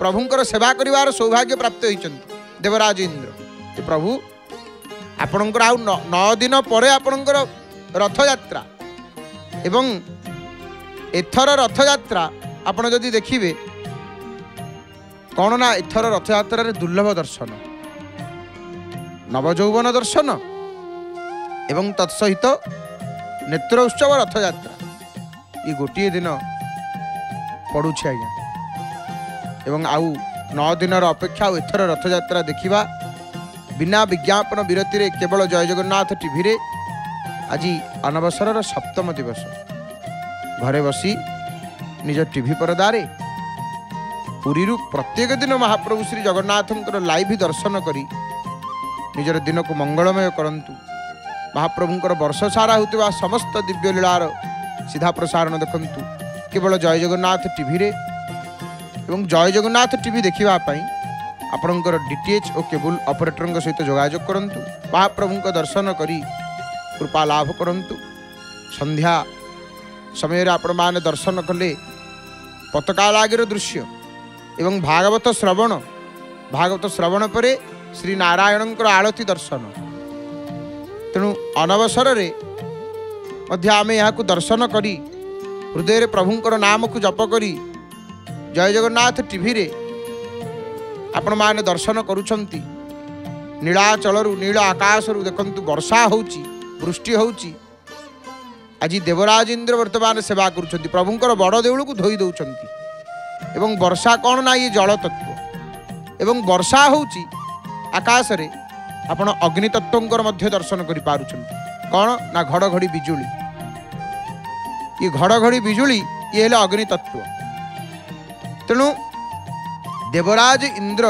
A: ପ୍ରଭୁଙ୍କର ସେବା କରିବାର ସୌଭାଗ୍ୟ ପ୍ରାପ୍ତ ହୋଇଛନ୍ତି ଦେବରାଜ ଇନ୍ଦ୍ର ପ୍ରଭୁ ଆପଣଙ୍କର ଆଉ ନଅ ଦିନ ପରେ ଆପଣଙ୍କର রথযাত্রা এবং এথর রথযাত্রা ଆପଣ ଯଦି ଦେଖିବେ କ'ଣ ନା ଏଥର ରଥଯାତ୍ରାରେ ଦୁର୍ଲଭ ଦର୍ଶନ ନବଯୌବନ ଦର୍ଶନ ଏବଂ ତତ୍ସହିତ ନେତ୍ର ଉତ୍ସବ ରଥଯାତ୍ରା ଏ ଗୋଟିଏ ଦିନ ପଡ଼ୁଛି ଆଜ୍ଞା ଏବଂ ଆଉ ନଅ ଦିନର ଅପେକ୍ଷା ଆଉ ଏଥର ରଥଯାତ୍ରା ଦେଖିବା ବିନା ବିଜ୍ଞାପନ ବିରତିରେ କେବଳ ଜୟ ଜଗନ୍ନାଥ ଟିଭିରେ আজি ଅନବସରର ସପ୍ତମ ଦିବସ ଘରେ ବସି ନିଜ ଟିଭି ପରଦାରେ ପୁରୀରୁ ପ୍ରତ୍ୟେକ ଦିନ ମହାପ୍ରଭୁ ଶ୍ରୀ ଜଗନ୍ନାଥଙ୍କର ଲାଇଭ୍ ଦର୍ଶନ କରି ନିଜର ଦିନକୁ ମଙ୍ଗଳମୟ କରନ୍ତୁ ମହାପ୍ରଭୁଙ୍କର ବର୍ଷ ସାରା ହେଉଥିବା ସମସ୍ତ ଦିବ୍ୟଲୀଳାର ସିଧା ପ୍ରସାରଣ ଦେଖନ୍ତୁ କେବଳ ଜୟ ଜଗନ୍ନାଥ ଟିଭିରେ ଏବଂ ଜୟ ଜଗନ୍ନାଥ ଟିଭି ଦେଖିବା ପାଇଁ ଆପଣଙ୍କର ଡିଟିଏଚ୍ ଓ କେବୁଲ୍ ଅପରେଟରଙ୍କ ସହିତ ଯୋଗାଯୋଗ କରନ୍ତୁ ମହାପ୍ରଭୁଙ୍କ ଦର୍ଶନ କରି କୃପା ଲାଭ କରନ୍ତୁ ସନ୍ଧ୍ୟା ସମୟରେ ଆପଣମାନେ ଦର୍ଶନ କଲେ ପତାକା ଲାଗିର ଦୃଶ୍ୟ ଏବଂ ଭାଗବତ ଶ୍ରବଣ ଭାଗବତ ଶ୍ରବଣ ପରେ ଶ୍ରୀ ନାରାୟଣଙ୍କର ଆଳତୀ ଦର୍ଶନ ତେଣୁ ଅନବସରରେ ମଧ୍ୟ ଆମେ ଏହାକୁ ଦର୍ଶନ କରି ହୃଦୟରେ ପ୍ରଭୁଙ୍କର ନାମକୁ ଜପ କରି ଜୟ ଜଗନ୍ନାଥ ଟିଭିରେ ଆପଣମାନେ ଦର୍ଶନ କରୁଛନ୍ତି ନୀଳାଚଳରୁ ନୀଳ ଆକାଶରୁ ଦେଖନ୍ତୁ ବର୍ଷା ହେଉଛି ବୃଷ୍ଟି ହେଉଛି ଆଜି ଦେବରାଜ ଇନ୍ଦ୍ର ବର୍ତ୍ତମାନ ସେବା କରୁଛନ୍ତି ପ୍ରଭୁଙ୍କର ବଡ଼ ଦେଉଳକୁ ଧୋଇ ଦେଉଛନ୍ତି ଏବଂ ବର୍ଷା କ'ଣ ନା ଇଏ ଜଳତତ୍ତ୍ୱ ଏବଂ ବର୍ଷା ହେଉଛି ଆକାଶରେ ଆପଣ ଅଗ୍ନିତତ୍ତ୍ୱଙ୍କର ମଧ୍ୟ ଦର୍ଶନ କରିପାରୁଛନ୍ତି କ'ଣ ନା ଘଡ଼ଘଡ଼ି ବିଜୁଳି ଇଏ ଘଡ଼ଘଡ଼ି ବିଜୁଳି ଇଏ ହେଲା ଅଗ୍ନିତତ୍ତ୍ୱ ତେଣୁ ଦେବରାଜ ଇନ୍ଦ୍ର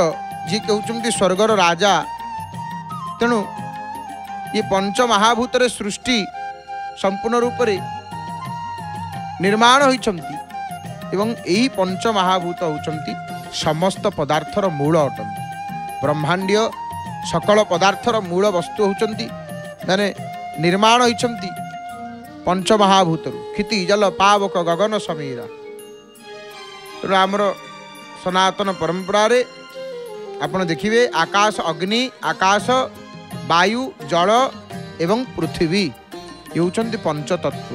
A: ଯିଏ କହୁଛନ୍ତି ସ୍ୱର୍ଗର ରାଜା ତେଣୁ ଇଏ ପଞ୍ଚ ମହାଭୂତରେ ସୃଷ୍ଟି ସମ୍ପୂର୍ଣ୍ଣ ରୂପରେ ନିର୍ମାଣ ହୋଇଛନ୍ତି ଏବଂ ଏହି ପଞ୍ଚ ମହାଭୂତ ହେଉଛନ୍ତି ସମସ୍ତ ପଦାର୍ଥର ମୂଳ ଅଟନ୍ତି ବ୍ରହ୍ମାଣ୍ଡୀୟ ସକଳ ପଦାର୍ଥର ମୂଳ ବସ୍ତୁ ହେଉଛନ୍ତି ମାନେ ନିର୍ମାଣ ହୋଇଛନ୍ତି ପଞ୍ଚମହାଭୂତରୁ କ୍ଷିତି ଜଲ ପାବକ ଗଗନ ସମୀରା ତେଣୁ ଆମର ସନାତନ ପରମ୍ପରାରେ ଆପଣ ଦେଖିବେ ଆକାଶ ଅଗ୍ନି ଆକାଶ ବାୟୁ ଜଳ ଏବଂ ପୃଥିବୀ ହେଉଛନ୍ତି ପଞ୍ଚତତ୍ଵ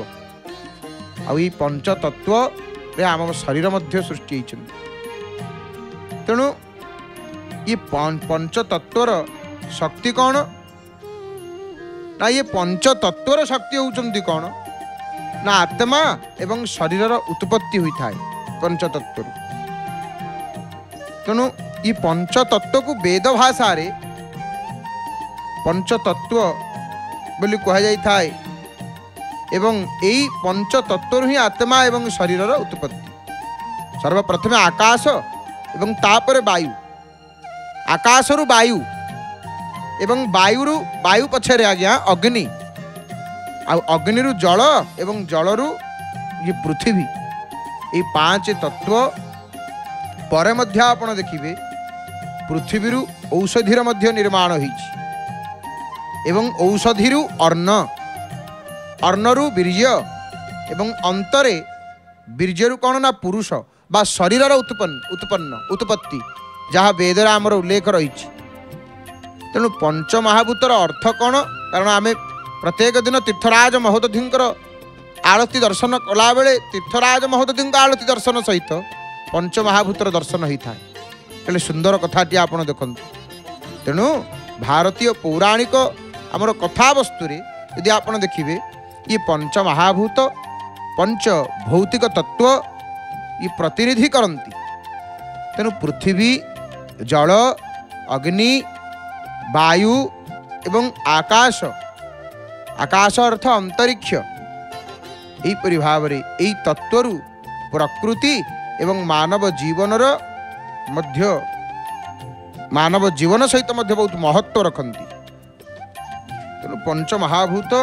A: ଆଉ ଏଇ ପଞ୍ଚତତ୍ଵରେ ଆମ ଶରୀର ମଧ୍ୟ ସୃଷ୍ଟି ହେଇଛନ୍ତି ତେଣୁ ଇ ପଞ୍ଚତତ୍ଵର ଶକ୍ତି କ'ଣ ନା ଇଏ ପଞ୍ଚତତ୍ଵର ଶକ୍ତି ହେଉଛନ୍ତି କ'ଣ ନା ଆତ୍ମା ଏବଂ ଶରୀରର ଉତ୍ପତ୍ତି ହୋଇଥାଏ ପଞ୍ଚତତ୍ଵରୁ ତେଣୁ ଇ ପଞ୍ଚତତ୍ଵକୁ ବେଦ ଭାଷାରେ ପଞ୍ଚତତ୍ଵ ବୋଲି କୁହାଯାଇଥାଏ ଏବଂ ଏଇ ପଞ୍ଚତତ୍ଵରୁ ହିଁ ଆତ୍ମା ଏବଂ ଶରୀରର ଉତ୍ପତ୍ତି ସର୍ବପ୍ରଥମେ ଆକାଶ ଏବଂ ତାପରେ ବାୟୁ ଆକାଶରୁ ବାୟୁ ଏବଂ ବାୟୁରୁ ବାୟୁ ପଛରେ ଆଜ୍ଞା ଅଗ୍ନି ଆଉ ଅଗ୍ନିରୁ ଜଳ ଏବଂ ଜଳରୁ ଇଏ ପୃଥିବୀ ଏଇ ପାଞ୍ଚ ତତ୍ଵ ପରେ ମଧ୍ୟ ଆପଣ ଦେଖିବେ ପୃଥିବୀରୁ ଔଷଧିର ମଧ୍ୟ ନିର୍ମାଣ ହୋଇଛି ଏବଂ ଔଷଧିରୁ ଅର୍ଣ୍ଣ ଅର୍ଣ୍ଣରୁ ବୀର୍ଯ୍ୟ ଏବଂ ଅନ୍ତରେ ବୀର୍ଯ୍ୟରୁ କ'ଣ ନା ପୁରୁଷ ବା ଶରୀରର ଉତ୍ପନ୍ନ ଉତ୍ପନ୍ନ ଉତ୍ପତ୍ତି ଯାହା ବେଦରେ ଆମର ଉଲ୍ଲେଖ ରହିଛି ତେଣୁ ପଞ୍ଚମହାଭୂତର ଅର୍ଥ କ'ଣ କାରଣ ଆମେ ପ୍ରତ୍ୟେକ ଦିନ ତୀର୍ଥରାଜ ମହୋଦଧିଙ୍କର ଆଳତୀ ଦର୍ଶନ କଲାବେଳେ ତୀର୍ଥରାଜ ମହୋଦଧିଙ୍କ ଆଳତୀ ଦର୍ଶନ ସହିତ ପଞ୍ଚମହାଭୂତର ଦର୍ଶନ ହୋଇଥାଏ ହେଲେ ସୁନ୍ଦର କଥାଟି ଆପଣ ଦେଖନ୍ତୁ ତେଣୁ ଭାରତୀୟ ପୌରାଣିକ ଆମର କଥାବସ୍ତୁରେ ଯଦି ଆପଣ ଦେଖିବେ ଇଏ ପଞ୍ଚମହାଭୂତ ପଞ୍ଚ ଭୌତିକ ତତ୍ତ୍ଵ ଇ ପ୍ରତିନିଧି କରନ୍ତି ତେଣୁ ପୃଥିବୀ ଜଳ ଅଗ୍ନି ବାୟୁ ଏବଂ ଆକାଶ ଆକାଶ ଅର୍ଥ ଅନ୍ତରିକ୍ଷ ଏହିପରି ଭାବରେ ଏହି ତତ୍ତ୍ୱରୁ ପ୍ରକୃତି ଏବଂ ମାନବ ଜୀବନର ମଧ୍ୟ ମାନବ ଜୀବନ ସହିତ ମଧ୍ୟ ବହୁତ ମହତ୍ଵ ରଖନ୍ତି ତେଣୁ ପଞ୍ଚମହାଭୂତ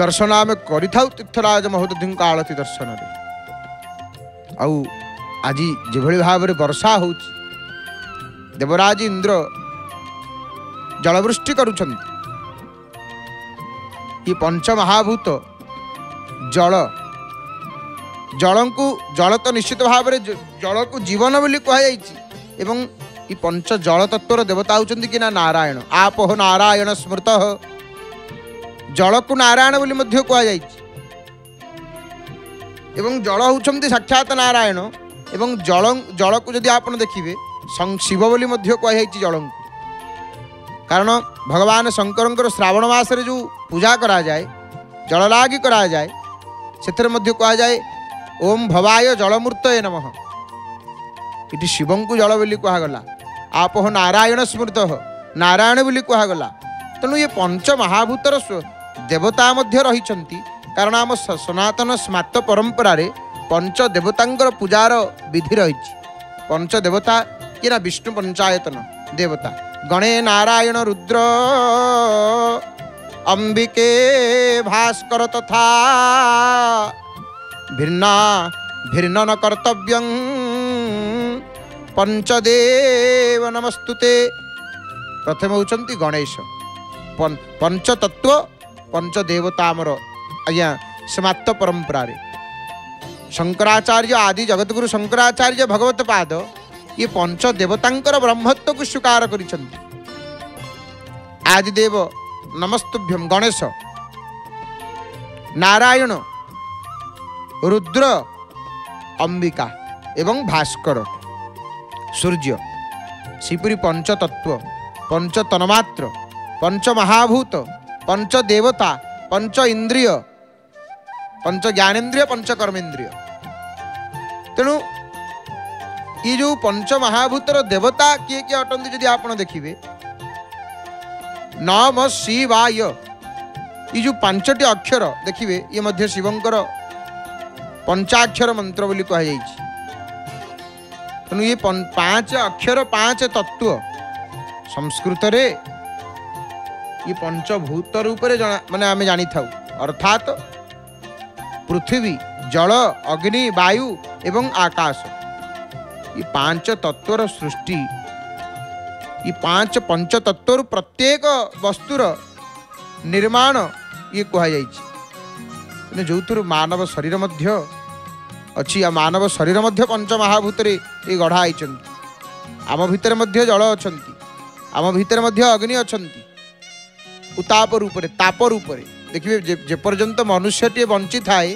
A: ଦର୍ଶନ ଆମେ କରିଥାଉ ତୀର୍ଥରାଜ ମହୋଦଧିଙ୍କ ଆଳତି ଦର୍ଶନରେ ଆଉ ଆଜି ଯେଭଳି ଭାବରେ ବର୍ଷା ହେଉଛି ଦେବରାଜ ଇନ୍ଦ୍ର ଜଳବୃଷ୍ଟି କରୁଛନ୍ତି ଏ ପଞ୍ଚମହାଭୂତ ଜଳ ଜଳଙ୍କୁ ଜଳ ତ ନିଶ୍ଚିତ ଭାବରେ ଜଳକୁ ଜୀବନ ବୋଲି କୁହାଯାଇଛି ଏବଂ ଏ ପଞ୍ଚ ଜଳ ତତ୍ତ୍ୱର ଦେବତା ହେଉଛନ୍ତି କି ନା ନାରାୟଣ ଆପ ହୋ ନାରାୟଣ ସ୍ମୃତ ଜଳକୁ ନାରାୟଣ ବୋଲି ମଧ୍ୟ କୁହାଯାଇଛି ଏବଂ ଜଳ ହେଉଛନ୍ତି ସାକ୍ଷାତ ନାରାୟଣ ଏବଂ ଜଳ ଜଳକୁ ଯଦି ଆପଣ ଦେଖିବେ ଶିବ ବୋଲି ମଧ୍ୟ କୁହାଯାଇଛି ଜଳଙ୍କୁ କାରଣ ଭଗବାନ ଶଙ୍କରଙ୍କର ଶ୍ରାବଣ ମାସରେ ଯେଉଁ ପୂଜା କରାଯାଏ ଜଳଲାଗି କରାଯାଏ ସେଥିରେ ମଧ୍ୟ କୁହାଯାଏ ଓମ୍ ଭବାୟ ଜଳମୂର୍ତ୍ତ ଏ ନମଃ ଏଠି ଶିବଙ୍କୁ ଜଳ ବୋଲି କୁହାଗଲା ଆପହ ନାରାୟଣ ସ୍ମୃତ ନାରାୟଣ ବୋଲି କୁହାଗଲା ତେଣୁ ଏ ପଞ୍ଚ ମହାଭୂତର ଦେବତା ମଧ୍ୟ ରହିଛନ୍ତି କାରଣ ଆମ ସନାତନ ସ୍ମାତ ପରମ୍ପରାରେ ପଞ୍ଚ ଦେବତାଙ୍କର ପୂଜାର ବିଧି ରହିଛି ପଞ୍ଚ ଦେବତା କିଏ ନା ବିଷ୍ଣୁ ପଞ୍ଚାୟତନ ଦେବତା ଗଣେ ନାରାୟଣ ରୁଦ୍ର ଅମ୍ବିକେ ଭାସ୍କର ତଥା ଭିନ୍ନ ଭିନ୍ନନ କର୍ତ୍ତବ୍ୟ ପଞ୍ଚଦେବ ନମସ୍ତୁତେ ପ୍ରଥମେ ହେଉଛନ୍ତି ଗଣେଶ ପଞ୍ଚତତ୍ଵ ପଞ୍ଚଦେବତା ଆମର ଆଜ୍ଞା ସମାପ୍ତ ପରମ୍ପରାରେ ଶଙ୍କରାଚାର୍ଯ୍ୟ ଆଦି ଜଗତଗୁରୁ ଶଙ୍କରାଚାର୍ଯ୍ୟ ଭଗବତ ପାଦ ଇଏ ପଞ୍ଚଦେବତାଙ୍କର ବ୍ରହ୍ମତ୍ୱକୁ ସ୍ୱୀକାର କରିଛନ୍ତି ଆଦିଦେବ ନମସ୍ତୁଭ୍ୟମ୍ ଗଣେଶ ନାରାୟଣ ରୁଦ୍ର ଅମ୍ବିକା ଏବଂ ଭାସ୍କର सूर्य शिवपुरी पंचतत्व पंच तन्मात्र पंच महाभूत पंच देवता पंच इंद्रिय पंच ज्ञानेन्द्रिय पंच कर्मेन्द्रिय ତେଣୁ ଏ ଯେଉଁ ପଞ୍ଚ ମହାଭୂତର ଦେବତା କିଏ କିଏ ଅଟନ୍ତି ଯଦି ଆପଣ ଦେଖିବେ ନମ ଶିବାୟ ଏ ଯେଉଁ ପାଞ୍ଚଟି ଅକ୍ଷର ଦେଖିବେ ଇଏ ମଧ୍ୟ ଶିବଙ୍କର ପଞ୍ଚାକ୍ଷର ମନ୍ତ୍ର ବୋଲି କୁହାଯାଇଛି ତେଣୁ ଇଏ ପାଞ୍ଚ ଅକ୍ଷର ପାଞ୍ଚ ତତ୍ତ୍ଵ ସଂସ୍କୃତରେ ଇଏ ପଞ୍ଚଭୂତ ରୂପରେ ଜଣା ମାନେ ଆମେ ଜାଣିଥାଉ ଅର୍ଥାତ୍ ପୃଥିବୀ ଜଳ ଅଗ୍ନି ବାୟୁ ଏବଂ ଆକାଶ ଇ ପାଞ୍ଚ ତତ୍ତ୍ୱର ସୃଷ୍ଟି ଇ ପାଞ୍ଚ ପଞ୍ଚ ତତ୍ତ୍ୱରୁ ପ୍ରତ୍ୟେକ ବସ୍ତୁର ନିର୍ମାଣ ଇଏ କୁହାଯାଇଛି ଯେଉଁଥିରୁ ମାନବ ଶରୀର ମଧ୍ୟ ଅଛି ଆଉ ମାନବ ଶରୀର ମଧ୍ୟ ପଞ୍ଚମହାଭୂତରେ ଏ ଗଢ଼ା ହେଇଛନ୍ତି ଆମ ଭିତରେ ମଧ୍ୟ ଜଳ ଅଛନ୍ତି ଆମ ଭିତରେ ମଧ୍ୟ ଅଗ୍ନି ଅଛନ୍ତି ଉତ୍ତାପ ରୂପରେ ତାପ ରୂପରେ ଦେଖିବେ ଯେପର୍ଯ୍ୟନ୍ତ ମନୁଷ୍ୟଟିଏ ବଞ୍ଚିଥାଏ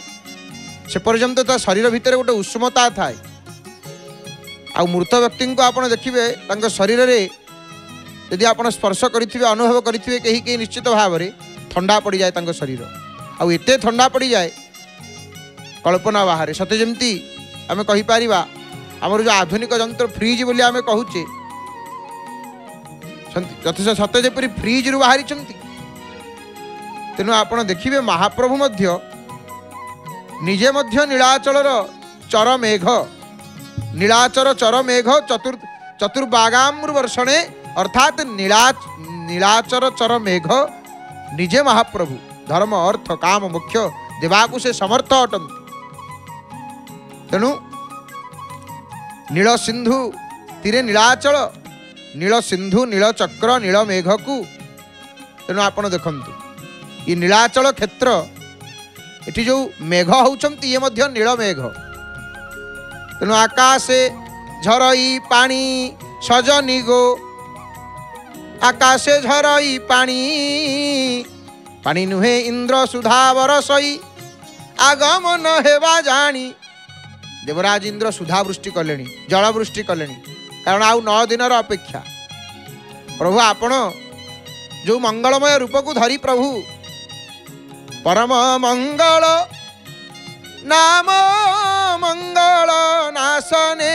A: ସେ ପର୍ଯ୍ୟନ୍ତ ତା ଶରୀର ଭିତରେ ଗୋଟେ ଉଷ୍ମତା ଥାଏ ଆଉ ମୃତ ବ୍ୟକ୍ତିଙ୍କୁ ଆପଣ ଦେଖିବେ ତାଙ୍କ ଶରୀରରେ ଯଦି ଆପଣ ସ୍ପର୍ଶ କରିଥିବେ ଅନୁଭବ କରିଥିବେ କେହି କେହି ନିଶ୍ଚିତ ଭାବରେ ଥଣ୍ଡା ପଡ଼ିଯାଏ ତାଙ୍କ ଶରୀର ଆଉ ଏତେ ଥଣ୍ଡା ପଡ଼ିଯାଏ कल्पना बाहर सते जमी आम कहीपर आमर जो आधुनिक जंत्र फ्रिज बोली आम कहे जथेष सत जपर फ्रिज रु बाहरी तेणु आप देखिए महाप्रभु मध्य निजे नीलाचल चर चरमेघ नीलाचर चरमेघ चतुर् चतुर्बागाम वर्षणे अर्थात नीला नीलाचर चर मेघ निजे महाप्रभु धर्म अर्थ काम मुख्य देवाकू से समर्थ अटंती ତେଣୁ ନୀଳସିନ୍ଧୁ ତିରେ ନୀଳାଚଳ ନୀଳସିନ୍ଧୁ ନୀଳଚକ୍ର ନୀଳମେଘକୁ ତେଣୁ ଆପଣ ଦେଖନ୍ତୁ ଇଏ ନୀଳାଚଳ କ୍ଷେତ୍ର ଏଠି ଯେଉଁ ମେଘ ହେଉଛନ୍ତି ଇଏ ମଧ୍ୟ ନୀଳମେଘ ତେଣୁ ଆକାଶେ ଝରଇ ପାଣି ସଜନି ଗୋ ଆକାଶେ ଝରଇ ପାଣି ପାଣି ନୁହେଁ ଇନ୍ଦ୍ର ସୁଧାବର ସଇ ଆଗମନ ହେବା ଜାଣି ଦେବରାଜ ଇନ୍ଦ୍ର ସୁଧାବୃଷ୍ଟି କଲେଣି ଜଳବୃଷ୍ଟି କଲେଣି କାରଣ ଆଉ ନଅ ଦିନର ଅପେକ୍ଷା ପ୍ରଭୁ ଆପଣ ଯେଉଁ ମଙ୍ଗଳମୟ ରୂପକୁ ଧରି ପ୍ରଭୁ ପରମ ମଙ୍ଗଳ ନାମ ମଙ୍ଗଳ ନାଶନେ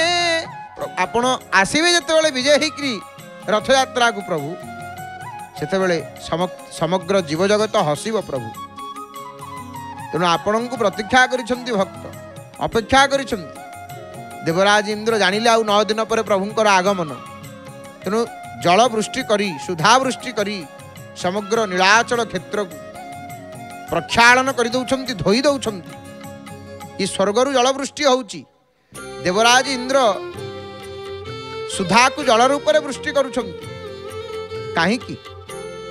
A: ଆପଣ ଆସିବେ ଯେତେବେଳେ ବିଜୟ ହେଇକିରି ରଥଯାତ୍ରାକୁ ପ୍ରଭୁ ସେତେବେଳେ ସମଗ୍ର ଜୀବଜଗତ ହସିବ ପ୍ରଭୁ ତେଣୁ ଆପଣଙ୍କୁ ପ୍ରତୀକ୍ଷା କରିଛନ୍ତି ଭକ୍ତ ଅପେକ୍ଷା କରିଛନ୍ତି ଦେବରାଜ ଇନ୍ଦ୍ର ଜାଣିଲେ ଆଉ ନଅ ଦିନ ପରେ ପ୍ରଭୁଙ୍କର ଆଗମନ ତେଣୁ ଜଳ ବୃଷ୍ଟି କରି ସୁଧା ବୃଷ୍ଟି କରି ସମଗ୍ର ନୀଳାଚଳ କ୍ଷେତ୍ରକୁ ପ୍ରକ୍ଷାଳନ କରିଦେଉଛନ୍ତି ଧୋଇ ଦେଉଛନ୍ତି ଏ ସ୍ୱର୍ଗରୁ ଜଳବୃଷ୍ଟି ହେଉଛି ଦେବରାଜ ଇନ୍ଦ୍ର ସୁଧାକୁ ଜଳ ରୂପରେ ବୃଷ୍ଟି କରୁଛନ୍ତି କାହିଁକି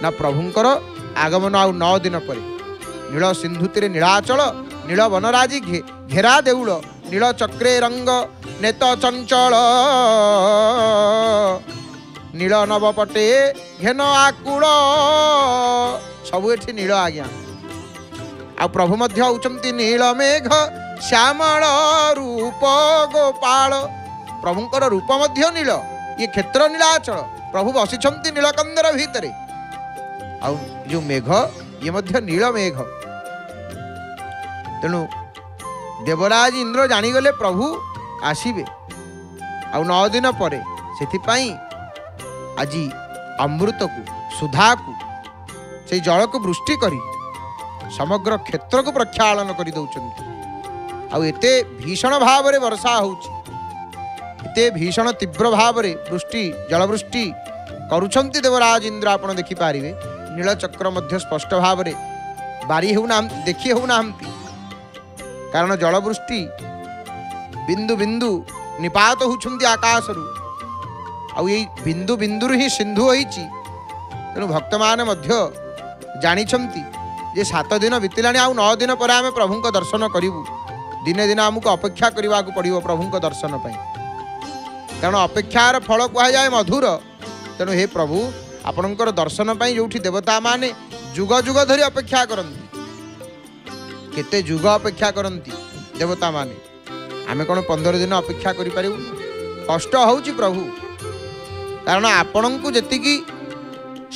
A: ନା ପ୍ରଭୁଙ୍କର ଆଗମନ ଆଉ ନଅ ଦିନ ପରେ ନୀଳ ସିନ୍ଧୁତିରେ ନୀଳାଚଳ ନୀଳ ବନରାଜି ଘେ ঘেরা দেউল নীলচক্রে রঙ্গ নেত চঞ্চল নীল নবপটে ঘেন আকুল সবু এটি নীল আজ্ঞা আভু মধ্য হচ্ছেন নীল মেঘ শ্যামল রূপ গোপাল প্রভুঙ্কর রূপ মধ্য নীল ইয়ে ক্ষেত্র নীলাচল প্রভু বসিছেন নীলকন্দর ভিতরে আউ যে মেঘ ইয়ে মধ্য নীল মেঘ তেণু ଦେବରାଜ ଇନ୍ଦ୍ର ଜାଣିଗଲେ ପ୍ରଭୁ ଆସିବେ ଆଉ ନଅ ଦିନ ପରେ ସେଥିପାଇଁ ଆଜି ଅମୃତକୁ ସୁଧାକୁ ସେଇ ଜଳକୁ ବୃଷ୍ଟି କରି ସମଗ୍ର କ୍ଷେତ୍ରକୁ ପ୍ରକ୍ଷାଳନ କରିଦେଉଛନ୍ତି ଆଉ ଏତେ ଭୀଷଣ ଭାବରେ ବର୍ଷା ହେଉଛି ଏତେ ଭୀଷଣ ତୀବ୍ର ଭାବରେ ବୃଷ୍ଟି ଜଳବୃଷ୍ଟି କରୁଛନ୍ତି ଦେବରାଜ ଇନ୍ଦ୍ର ଆପଣ ଦେଖିପାରିବେ ନୀଳଚକ୍ର ମଧ୍ୟ ସ୍ପଷ୍ଟ ଭାବରେ ବାରି ହେଉନାହାନ୍ତି ଦେଖି ହେଉନାହାନ୍ତି କାରଣ ଜଳବୃଷ୍ଟି ବିନ୍ଦୁ ବିନ୍ଦୁ ନିପାତ ହେଉଛନ୍ତି ଆକାଶରୁ ଆଉ ଏଇ ବିନ୍ଦୁ ବିନ୍ଦୁରୁ ହିଁ ସିନ୍ଧୁ ହୋଇଛି ତେଣୁ ଭକ୍ତମାନେ ମଧ୍ୟ ଜାଣିଛନ୍ତି ଯେ ସାତ ଦିନ ବିତିଲାଣି ଆଉ ନଅ ଦିନ ପରେ ଆମେ ପ୍ରଭୁଙ୍କ ଦର୍ଶନ କରିବୁ ଦିନେ ଦିନ ଆମକୁ ଅପେକ୍ଷା କରିବାକୁ ପଡ଼ିବ ପ୍ରଭୁଙ୍କ ଦର୍ଶନ ପାଇଁ ତେଣୁ ଅପେକ୍ଷାର ଫଳ କୁହାଯାଏ ମଧୁର ତେଣୁ ହେ ପ୍ରଭୁ ଆପଣଙ୍କର ଦର୍ଶନ ପାଇଁ ଯେଉଁଠି ଦେବତାମାନେ ଯୁଗ ଯୁଗ ଧରି ଅପେକ୍ଷା କରନ୍ତି କେତେ ଯୁଗ ଅପେକ୍ଷା କରନ୍ତି ଦେବତାମାନେ ଆମେ କ'ଣ ପନ୍ଦର ଦିନ ଅପେକ୍ଷା କରିପାରିବୁ କଷ୍ଟ ହେଉଛି ପ୍ରଭୁ କାରଣ ଆପଣଙ୍କୁ ଯେତିକି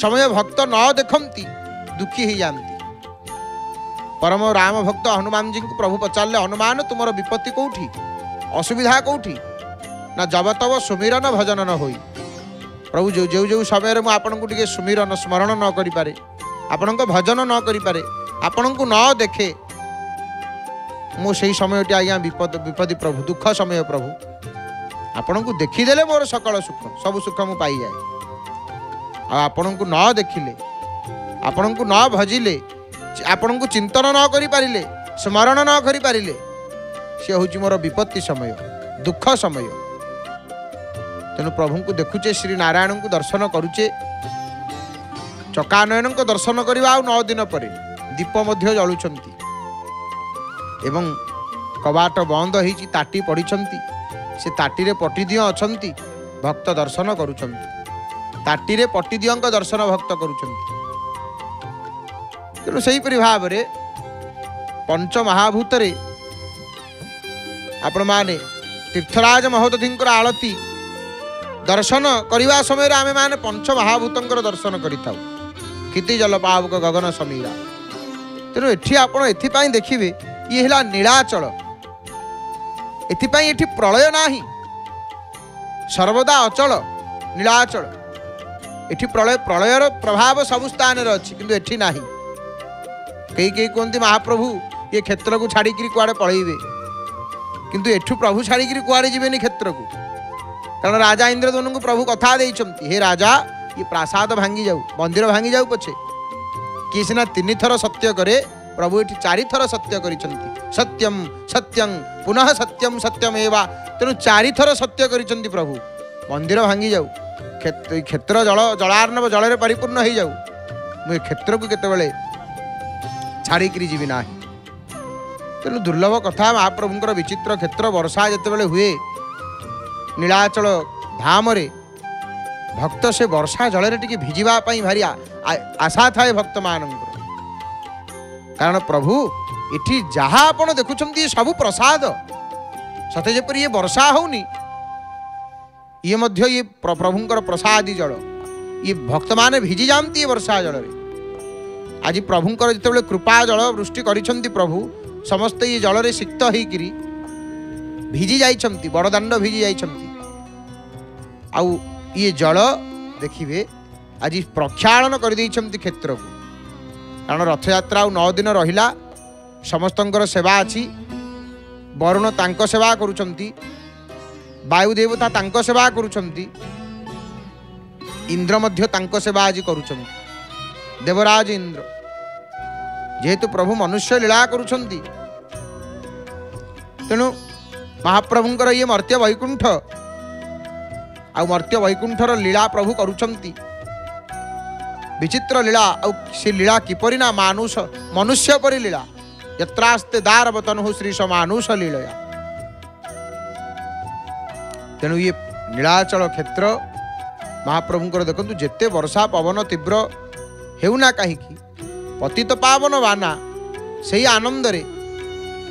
A: ସମୟ ଭକ୍ତ ନ ଦେଖନ୍ତି ଦୁଃଖୀ ହେଇଯାଆନ୍ତି ପରମ ରାମ ଭକ୍ତ ହନୁମାନଜୀଙ୍କୁ ପ୍ରଭୁ ପଚାରିଲେ ହନୁମାନ ତୁମର ବିପତ୍ତି କେଉଁଠି ଅସୁବିଧା କେଉଁଠି ନା ଜବତବ ସୁମିରନ ଭଜନ ନ ହୋଇ ପ୍ରଭୁ ଯେଉଁ ଯେଉଁ ଯେଉଁ ସମୟରେ ମୁଁ ଆପଣଙ୍କୁ ଟିକେ ସୁମିରନ ସ୍ମରଣ ନ କରିପାରେ ଆପଣଙ୍କ ଭଜନ ନ କରିପାରେ ଆପଣଙ୍କୁ ନ ଦେଖେ ମୁଁ ସେଇ ସମୟଟି ଆଜ୍ଞା ବିପଦ ବିପଦୀ ପ୍ରଭୁ ଦୁଃଖ ସମୟ ପ୍ରଭୁ ଆପଣଙ୍କୁ ଦେଖିଦେଲେ ମୋର ସକଳ ସୁଖ ସବୁ ସୁଖ ମୁଁ ପାଇଯାଏ ଆଉ ଆପଣଙ୍କୁ ନ ଦେଖିଲେ ଆପଣଙ୍କୁ ନ ଭଜିଲେ ଆପଣଙ୍କୁ ଚିନ୍ତନ ନ କରିପାରିଲେ ସ୍ମରଣ ନ କରିପାରିଲେ ସେ ହେଉଛି ମୋର ବିପତ୍ତି ସମୟ ଦୁଃଖ ସମୟ ତେଣୁ ପ୍ରଭୁଙ୍କୁ ଦେଖୁଛେ ଶ୍ରୀ ନାରାୟଣଙ୍କୁ ଦର୍ଶନ କରୁଛେ ଚକାନୟନଙ୍କ ଦର୍ଶନ କରିବା ଆଉ ନଅ ଦିନ ପରେ ଦୀପ ମଧ୍ୟ ଜଳୁଛନ୍ତି ଏବଂ କବାଟ ବନ୍ଦ ହୋଇଛି ତାଟି ପଡ଼ିଛନ୍ତି ସେ ତାଟିରେ ପଟିଦିଅଁ ଅଛନ୍ତି ଭକ୍ତ ଦର୍ଶନ କରୁଛନ୍ତି ତାଟିରେ ପଟିଦିଅଁଙ୍କ ଦର୍ଶନ ଭକ୍ତ କରୁଛନ୍ତି ତେଣୁ ସେହିପରି ଭାବରେ ପଞ୍ଚମହାଭୂତରେ ଆପଣମାନେ ତୀର୍ଥରାଜ ମହୋଦଧିଙ୍କର ଆଳତି ଦର୍ଶନ କରିବା ସମୟରେ ଆମେମାନେ ପଞ୍ଚମହାଭୂତଙ୍କର ଦର୍ଶନ କରିଥାଉ କ୍ଷିତି ଜଲପାବୁକ ଗଗନ ସମୀରା ତେଣୁ ଏଠି ଆପଣ ଏଥିପାଇଁ ଦେଖିବେ ये नीलाचल एट प्रलय ना सर्वदा अचल नीलाचल प्रलय प्रलयर प्रभाव सब स्थान अच्छी कितु ये ना कई कई कहते महाप्रभु ये क्षेत्र को छाड़ी कड़े पलैबे किंतु एठु प्रभु छाड़ी कड़े जीवे क्षेत्र को कारण राजा इंद्रदन को प्रभु कथा दे राजा ये प्रासाद भांगी जाऊ मंदिर भांगी जाऊ पछे किए तीन थर सत्य कै प्रभु ये चारिथर सत्य कर सत्यम सत्यं पुनः सत्यम सत्यम एवा तेणु चारिथर सत्य कर प्रभु ମନ୍ଦିର ଭାଙ୍ଗିଯାଉ କ୍ଷେତ୍ର ଜଳ ଜଳାର୍ଣ୍ଣବ ଜଳରେ ପରିପୂର୍ଣ୍ଣ ହେଇଯାଉ ମୁଁ ଏ କ୍ଷେତ୍ରକୁ କେତେବେଳେ ଛାଡ଼ିକିରି ଯିବି ନାହିଁ ତେଣୁ ଦୁର୍ଲଭ କଥା ମହାପ୍ରଭୁଙ୍କର ବିଚିତ୍ର କ୍ଷେତ୍ର ବର୍ଷା ଯେତେବେଳେ ହୁଏ ନୀଳାଚଳ ଧାମରେ ଭକ୍ତ ସେ ବର୍ଷା ଜଳରେ ଟିକେ ଭିଜିବା ପାଇଁ ଭାରି ଆଶା ଥାଏ ଭକ୍ତମାନଙ୍କର କାରଣ ପ୍ରଭୁ ଏଠି ଯାହା ଆପଣ ଦେଖୁଛନ୍ତି ସବୁ ପ୍ରସାଦ ସତେ ଯେପରି ଇଏ ବର୍ଷା ହେଉନି ଇଏ ମଧ୍ୟ ଇଏ ପ୍ରଭୁଙ୍କର ପ୍ରସାଦୀ ଜଳ ଇଏ ଭକ୍ତମାନେ ଭିଜି ଯାଆନ୍ତି ଏ ବର୍ଷା ଜଳରେ ଆଜି ପ୍ରଭୁଙ୍କର ଯେତେବେଳେ କୃପା ଜଳ ବୃଷ୍ଟି କରିଛନ୍ତି ପ୍ରଭୁ ସମସ୍ତେ ଇଏ ଜଳରେ ସିକ୍ତ ହେଇକିରି ଭିଜି ଯାଇଛନ୍ତି ବଡ଼ଦାଣ୍ଡ ଭିଜି ଯାଇଛନ୍ତି ଆଉ ଇଏ ଜଳ ଦେଖିବେ ଆଜି ପ୍ରକ୍ଷାଳନ କରିଦେଇଛନ୍ତି କ୍ଷେତ୍ରକୁ କାରଣ ରଥଯାତ୍ରା ଆଉ ନଅ ଦିନ ରହିଲା ସମସ୍ତଙ୍କର ସେବା ଅଛି ବରୁଣ ତାଙ୍କ ସେବା କରୁଛନ୍ତି ବାୟୁଦେବତା ତାଙ୍କ ସେବା କରୁଛନ୍ତି ଇନ୍ଦ୍ର ମଧ୍ୟ ତାଙ୍କ ସେବା ଆଜି କରୁଛନ୍ତି ଦେବରାଜ ଇନ୍ଦ୍ର ଯେହେତୁ ପ୍ରଭୁ ମନୁଷ୍ୟ ଲୀଳା କରୁଛନ୍ତି ତେଣୁ ମହାପ୍ରଭୁଙ୍କର ଇଏ ମର୍ତ୍ତ୍ୟ ବୈକୁଣ୍ଠ ଆଉ ମର୍ତ୍ତ୍ୟ ବୈକୁଣ୍ଠର ଲୀଳା ପ୍ରଭୁ କରୁଛନ୍ତି विचित्र लीला और से लीला किपरि ना मानुष मनुष्य परि लीला यत्रास्ते दारवतनु श्री समानुष लीलया ତେଣୁ ଇଏ ନୀଳାଚଳ କ୍ଷେତ୍ର ମହାପ୍ରଭୁଙ୍କର ଦେଖନ୍ତୁ ଯେତେ ବର୍ଷା ପବନ ତୀବ୍ର ହେଉନା କାହିଁକି ପତିତ ପାବନ ବାନା ସେଇ ଆନନ୍ଦରେ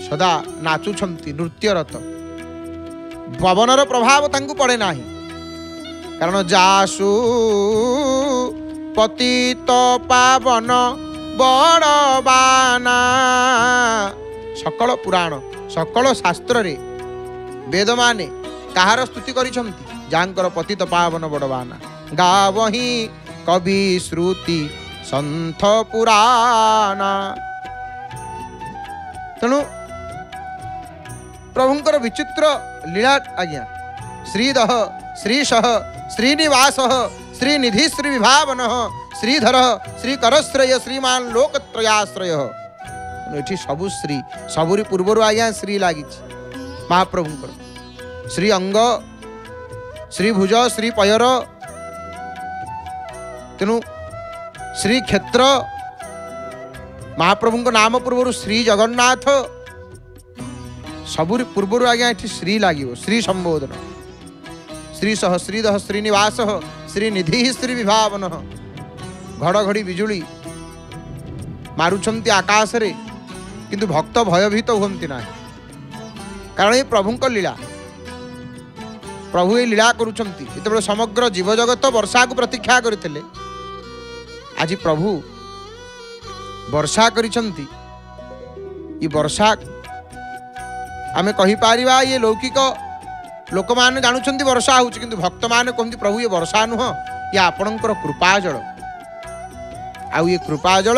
A: ସଦା ନାଚୁଛନ୍ତି ନୃତ୍ୟରତ ପବନର ପ୍ରଭାବ ତାଙ୍କୁ ପଡ଼େ ନାହିଁ କାରଣ ଯାସୁ ପତିତ ପାବନ ବଡ଼ବାନା ସକଳ ପୁରାଣ ସକଳ ଶାସ୍ତ୍ରରେ ବେଦମାନେ କାହାର ସ୍ତୁତି କରିଛନ୍ତି ଯାହାଙ୍କର ପତିତ ପାବନ ବଡ଼ବାନା ଗା ବହି କବି ଶ୍ରୁତି ସନ୍ଥ ପୁରାଣ ତେଣୁ ପ୍ରଭୁଙ୍କର ବିଚିତ୍ର ଲୀଳା ଆଜ୍ଞା ଶ୍ରୀଦହ ଶ୍ରୀଶହ ଶ୍ରୀନିବାସ श्री निधि श्री विभाव श्रीधर श्री करश्रय श्रीमान लोकत्रयाश्रय सब श्री सबुरी पूर्वर आज्ञा श्री लगे महाप्रभु श्री अंग श्री भुज श्री पयर तेणु श्री क्षेत्र महाप्रभु नाम पूर्व श्री जगन्नाथ सबुरी पूर्वर आज्ञा ये श्री लगे श्री संबोधन श्री सह श्रीदह श्रीनिवास ଶ୍ରୀ ନିଧି ଶ୍ରୀ ବିଭାବନ ଘଡ଼ଘଡ଼ି ବିଜୁଳି ମାରୁଛନ୍ତି ଆକାଶରେ କିନ୍ତୁ ଭକ୍ତ ଭୟଭୀତ ହୁଅନ୍ତି ନାହିଁ କାରଣ ଏ ପ୍ରଭୁଙ୍କ ଲୀଳା ପ୍ରଭୁ ଏ ଲୀଳା କରୁଛନ୍ତି ଯେତେବେଳେ ସମଗ୍ର ଜୀବଜଗତ ବର୍ଷାକୁ ପ୍ରତୀକ୍ଷା କରିଥିଲେ ଆଜି ପ୍ରଭୁ ବର୍ଷା କରିଛନ୍ତି ଏ ବର୍ଷା ଆମେ କହିପାରିବା ଇଏ ଲୌକିକ ଲୋକମାନେ ଜାଣୁଛନ୍ତି ବର୍ଷା ହେଉଛି କିନ୍ତୁ ଭକ୍ତମାନେ କୁହନ୍ତି ପ୍ରଭୁ ଏ ବର୍ଷା ନୁହଁ ଇଏ ଆପଣଙ୍କର କୃପାଜଳ ଆଉ ଏ କୃପାଜଳ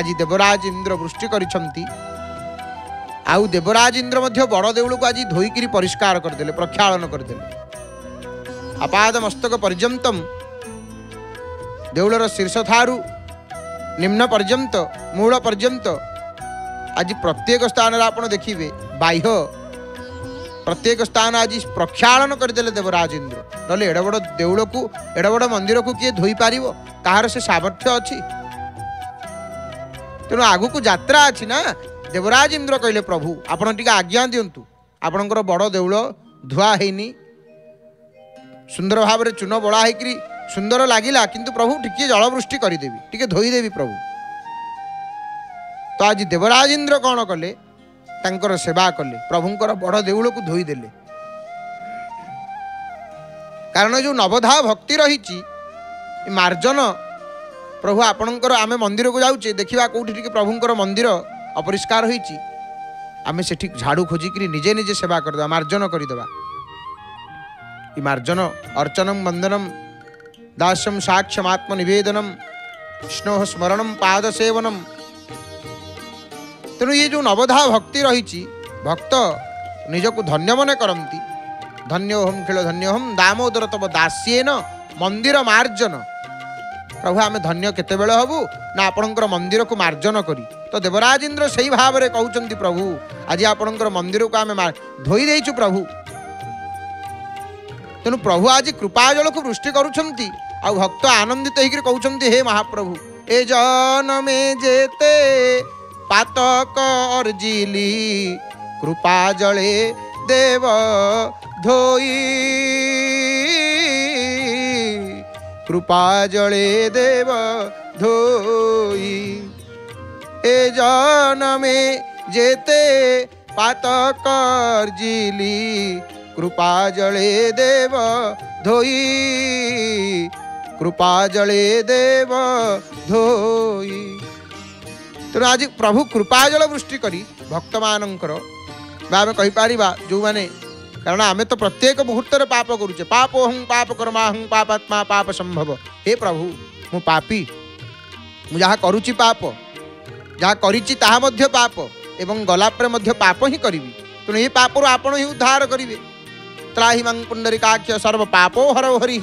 A: ଆଜି ଦେବରାଜ ଇନ୍ଦ୍ର ବୃଷ୍ଟି କରିଛନ୍ତି ଆଉ ଦେବରାଜ ଇନ୍ଦ୍ର ମଧ୍ୟ ବଡ଼ ଦେଉଳକୁ ଆଜି ଧୋଇକିରି ପରିଷ୍କାର କରିଦେଲେ ପ୍ରକ୍ଷାଳନ କରିଦେଲେ ଆପାଦ ମସ୍ତକ ପର୍ଯ୍ୟନ୍ତମ ଦେଉଳର ଶୀର୍ଷ ଠାରୁ ନିମ୍ନ ପର୍ଯ୍ୟନ୍ତ ମୂଳ ପର୍ଯ୍ୟନ୍ତ ଆଜି ପ୍ରତ୍ୟେକ ସ୍ଥାନରେ ଆପଣ ଦେଖିବେ ବାହ୍ୟ प्रत्येक स्थान आज प्रक्षालन करदे देवराज इंद्र एड बड़ देउल को एड बड़ मंदिर को किए धोई कहार से सामर्थ्य अच्छी तेणु आग को जात्रा अच्छी ना देवराज इंद्र कहले प्रभु आपड़ टी आज्ञा दिंतु आपणकर बड़ देउल धुआ होनी सुंदर भाव में चून बड़ा होकर सुंदर लगला कि प्रभु टी जलवृष्टि करदेवी टी धोईदेवी प्रभु तो आज देवराज इंद्र कौन कले ତାଙ୍କର ସେବା କଲେ ପ୍ରଭୁଙ୍କର ବଡ଼ ଦେଉଳକୁ ଧୋଇଦେଲେ କାରଣ ଯେଉଁ ନବଧା ଭକ୍ତି ରହିଛି ମାର୍ଜନ ପ୍ରଭୁ ଆପଣଙ୍କର ଆମେ ମନ୍ଦିରକୁ ଯାଉଛେ ଦେଖିବା କେଉଁଠି ଟିକେ ପ୍ରଭୁଙ୍କର ମନ୍ଦିର ଅପରିଷ୍କାର ହୋଇଛି ଆମେ ସେଠି ଝାଡ଼ୁ ଖୋଜିକିରି ନିଜେ ନିଜେ ସେବା କରିଦେବା ମାର୍ଜନ କରିଦେବା ଏ ମାର୍ଜନ ଅର୍ଚ୍ଚନମ ବନ୍ଦନମ ଦାସ୍ୟମ ସାକ୍ଷମାତ୍ମନିବେଦନମ विष्णो स्मरणं पादसेवनं ତେଣୁ ଇଏ ଯେଉଁ ନବଧା ଭକ୍ତି ରହିଛି ଭକ୍ତ ନିଜକୁ ଧନ୍ୟ ମନେ କରନ୍ତି ଧନ୍ୟ ଓହମ୍ ଖେଳ ଧନ୍ୟ ଓହମ୍ ଦାମୋଦର ତବ ଦାସିଏନ ମନ୍ଦିର ମାର୍ଜନ ପ୍ରଭୁ ଆମେ ଧନ୍ୟ କେତେବେଳେ ହେବୁ ନା ଆପଣଙ୍କର ମନ୍ଦିରକୁ ମାର୍ଜନ କରି ତ ଦେବରାଜେନ୍ଦ୍ର ସେଇ ଭାବରେ କହୁଛନ୍ତି ପ୍ରଭୁ ଆଜି ଆପଣଙ୍କର ମନ୍ଦିରକୁ ଆମେ ଧୋଇ ଦେଇଛୁ ପ୍ରଭୁ ତେଣୁ ପ୍ରଭୁ ଆଜି କୃପାଜଳକୁ ବୃଷ୍ଟି କରୁଛନ୍ତି ଆଉ ଭକ୍ତ ଆନନ୍ଦିତ ହେଇକିରି କହୁଛନ୍ତି ହେ ମହାପ୍ରଭୁ ଏ ଜନମେ ଯେତେ पातक जिली कृपा जले देव धोई कृपा जले देव धोई ए जनमे जेते पातक अर्जिली कृपा जले देव धोई कृपा जले देव धोई तेना तो आज प्रभु कृपाजल वृष्टि कर भक्त मानकर आम कहीपर जो मैंने कारण आम तो प्रत्येक मुहूर्त पाप करुचे पाप हूँ पाप कर्मा हूँ आत्मा पाप संभव हे प्रभु मु पापी मुझा करुची पाप जहाँ करप एवं गलापर मध्य पाप ही करी तेणु तो ये पापर आपण ही उद्धार करेंगे त्राही त्राहीमा पुंडरिकाक्ष सर्व पापो हरौ हरी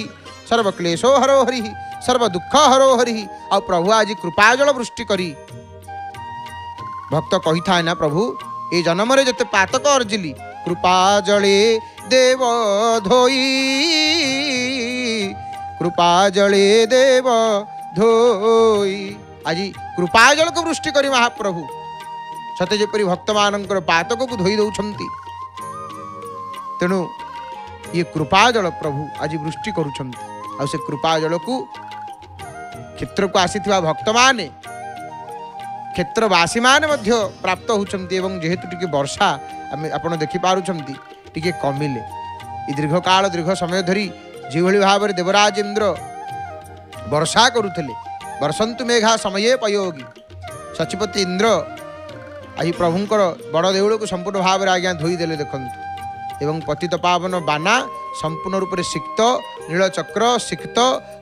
A: सर्वक्लेशो हरौ हरी सर्व दुख हरौ हरी आ प्रभु आज कृपाजल वृष्टि करी ভক্ত কহিথায় না প্রভু এই জন্মরে যেতে পাতক অর্জিলি কৃপা জলে দেব ধোই কৃপা জলে দেব ধোই আজি কৃপা জলক বৃষ্টি করি মহাপ্রভু সতে যেপরি ভক্তমানঙ্কর পাতকକୁ ধୋଇ ଦେଉଛନ୍ତି ତେଣୁ ଇଏ କୃପା ଜଳ ପ୍ରଭୁ ଆଜି ବୃଷ୍ଟି କରୁଛନ୍ତି ଆଉ ସେ জলক ক্ষেত্রক କ୍ଷେତ୍ରକୁ ভক্ত মানে କ୍ଷେତ୍ରବାସୀମାନେ ମଧ୍ୟ ପ୍ରାପ୍ତ ହେଉଛନ୍ତି ଏବଂ ଯେହେତୁ ଟିକେ ବର୍ଷା ଆମେ ଆପଣ ଦେଖିପାରୁଛନ୍ତି ଟିକେ କମିଲେ ଏ ଦୀର୍ଘକାଳ ଦୀର୍ଘ ସମୟ ଧରି ଯେଉଁଭଳି ଭାବରେ ଦେବରାଜେନ୍ଦ୍ର ବର୍ଷା କରୁଥିଲେ ବର୍ଷନ୍ତୁ ମେଘା ସମୟେ ପୟୋଗୀ ସଚିପତି ଇନ୍ଦ୍ର ଆଜି ପ୍ରଭୁଙ୍କର ବଡ଼ ଦେଉଳକୁ ସମ୍ପୂର୍ଣ୍ଣ ଭାବରେ ଆଜ୍ଞା ଧୋଇଦେଲେ ଦେଖନ୍ତୁ ଏବଂ ପତିତ ପାବନ ବାନା ସମ୍ପୂର୍ଣ୍ଣ ରୂପରେ ସିକ୍ତ ନୀଳଚକ୍ର ସିକ୍ତ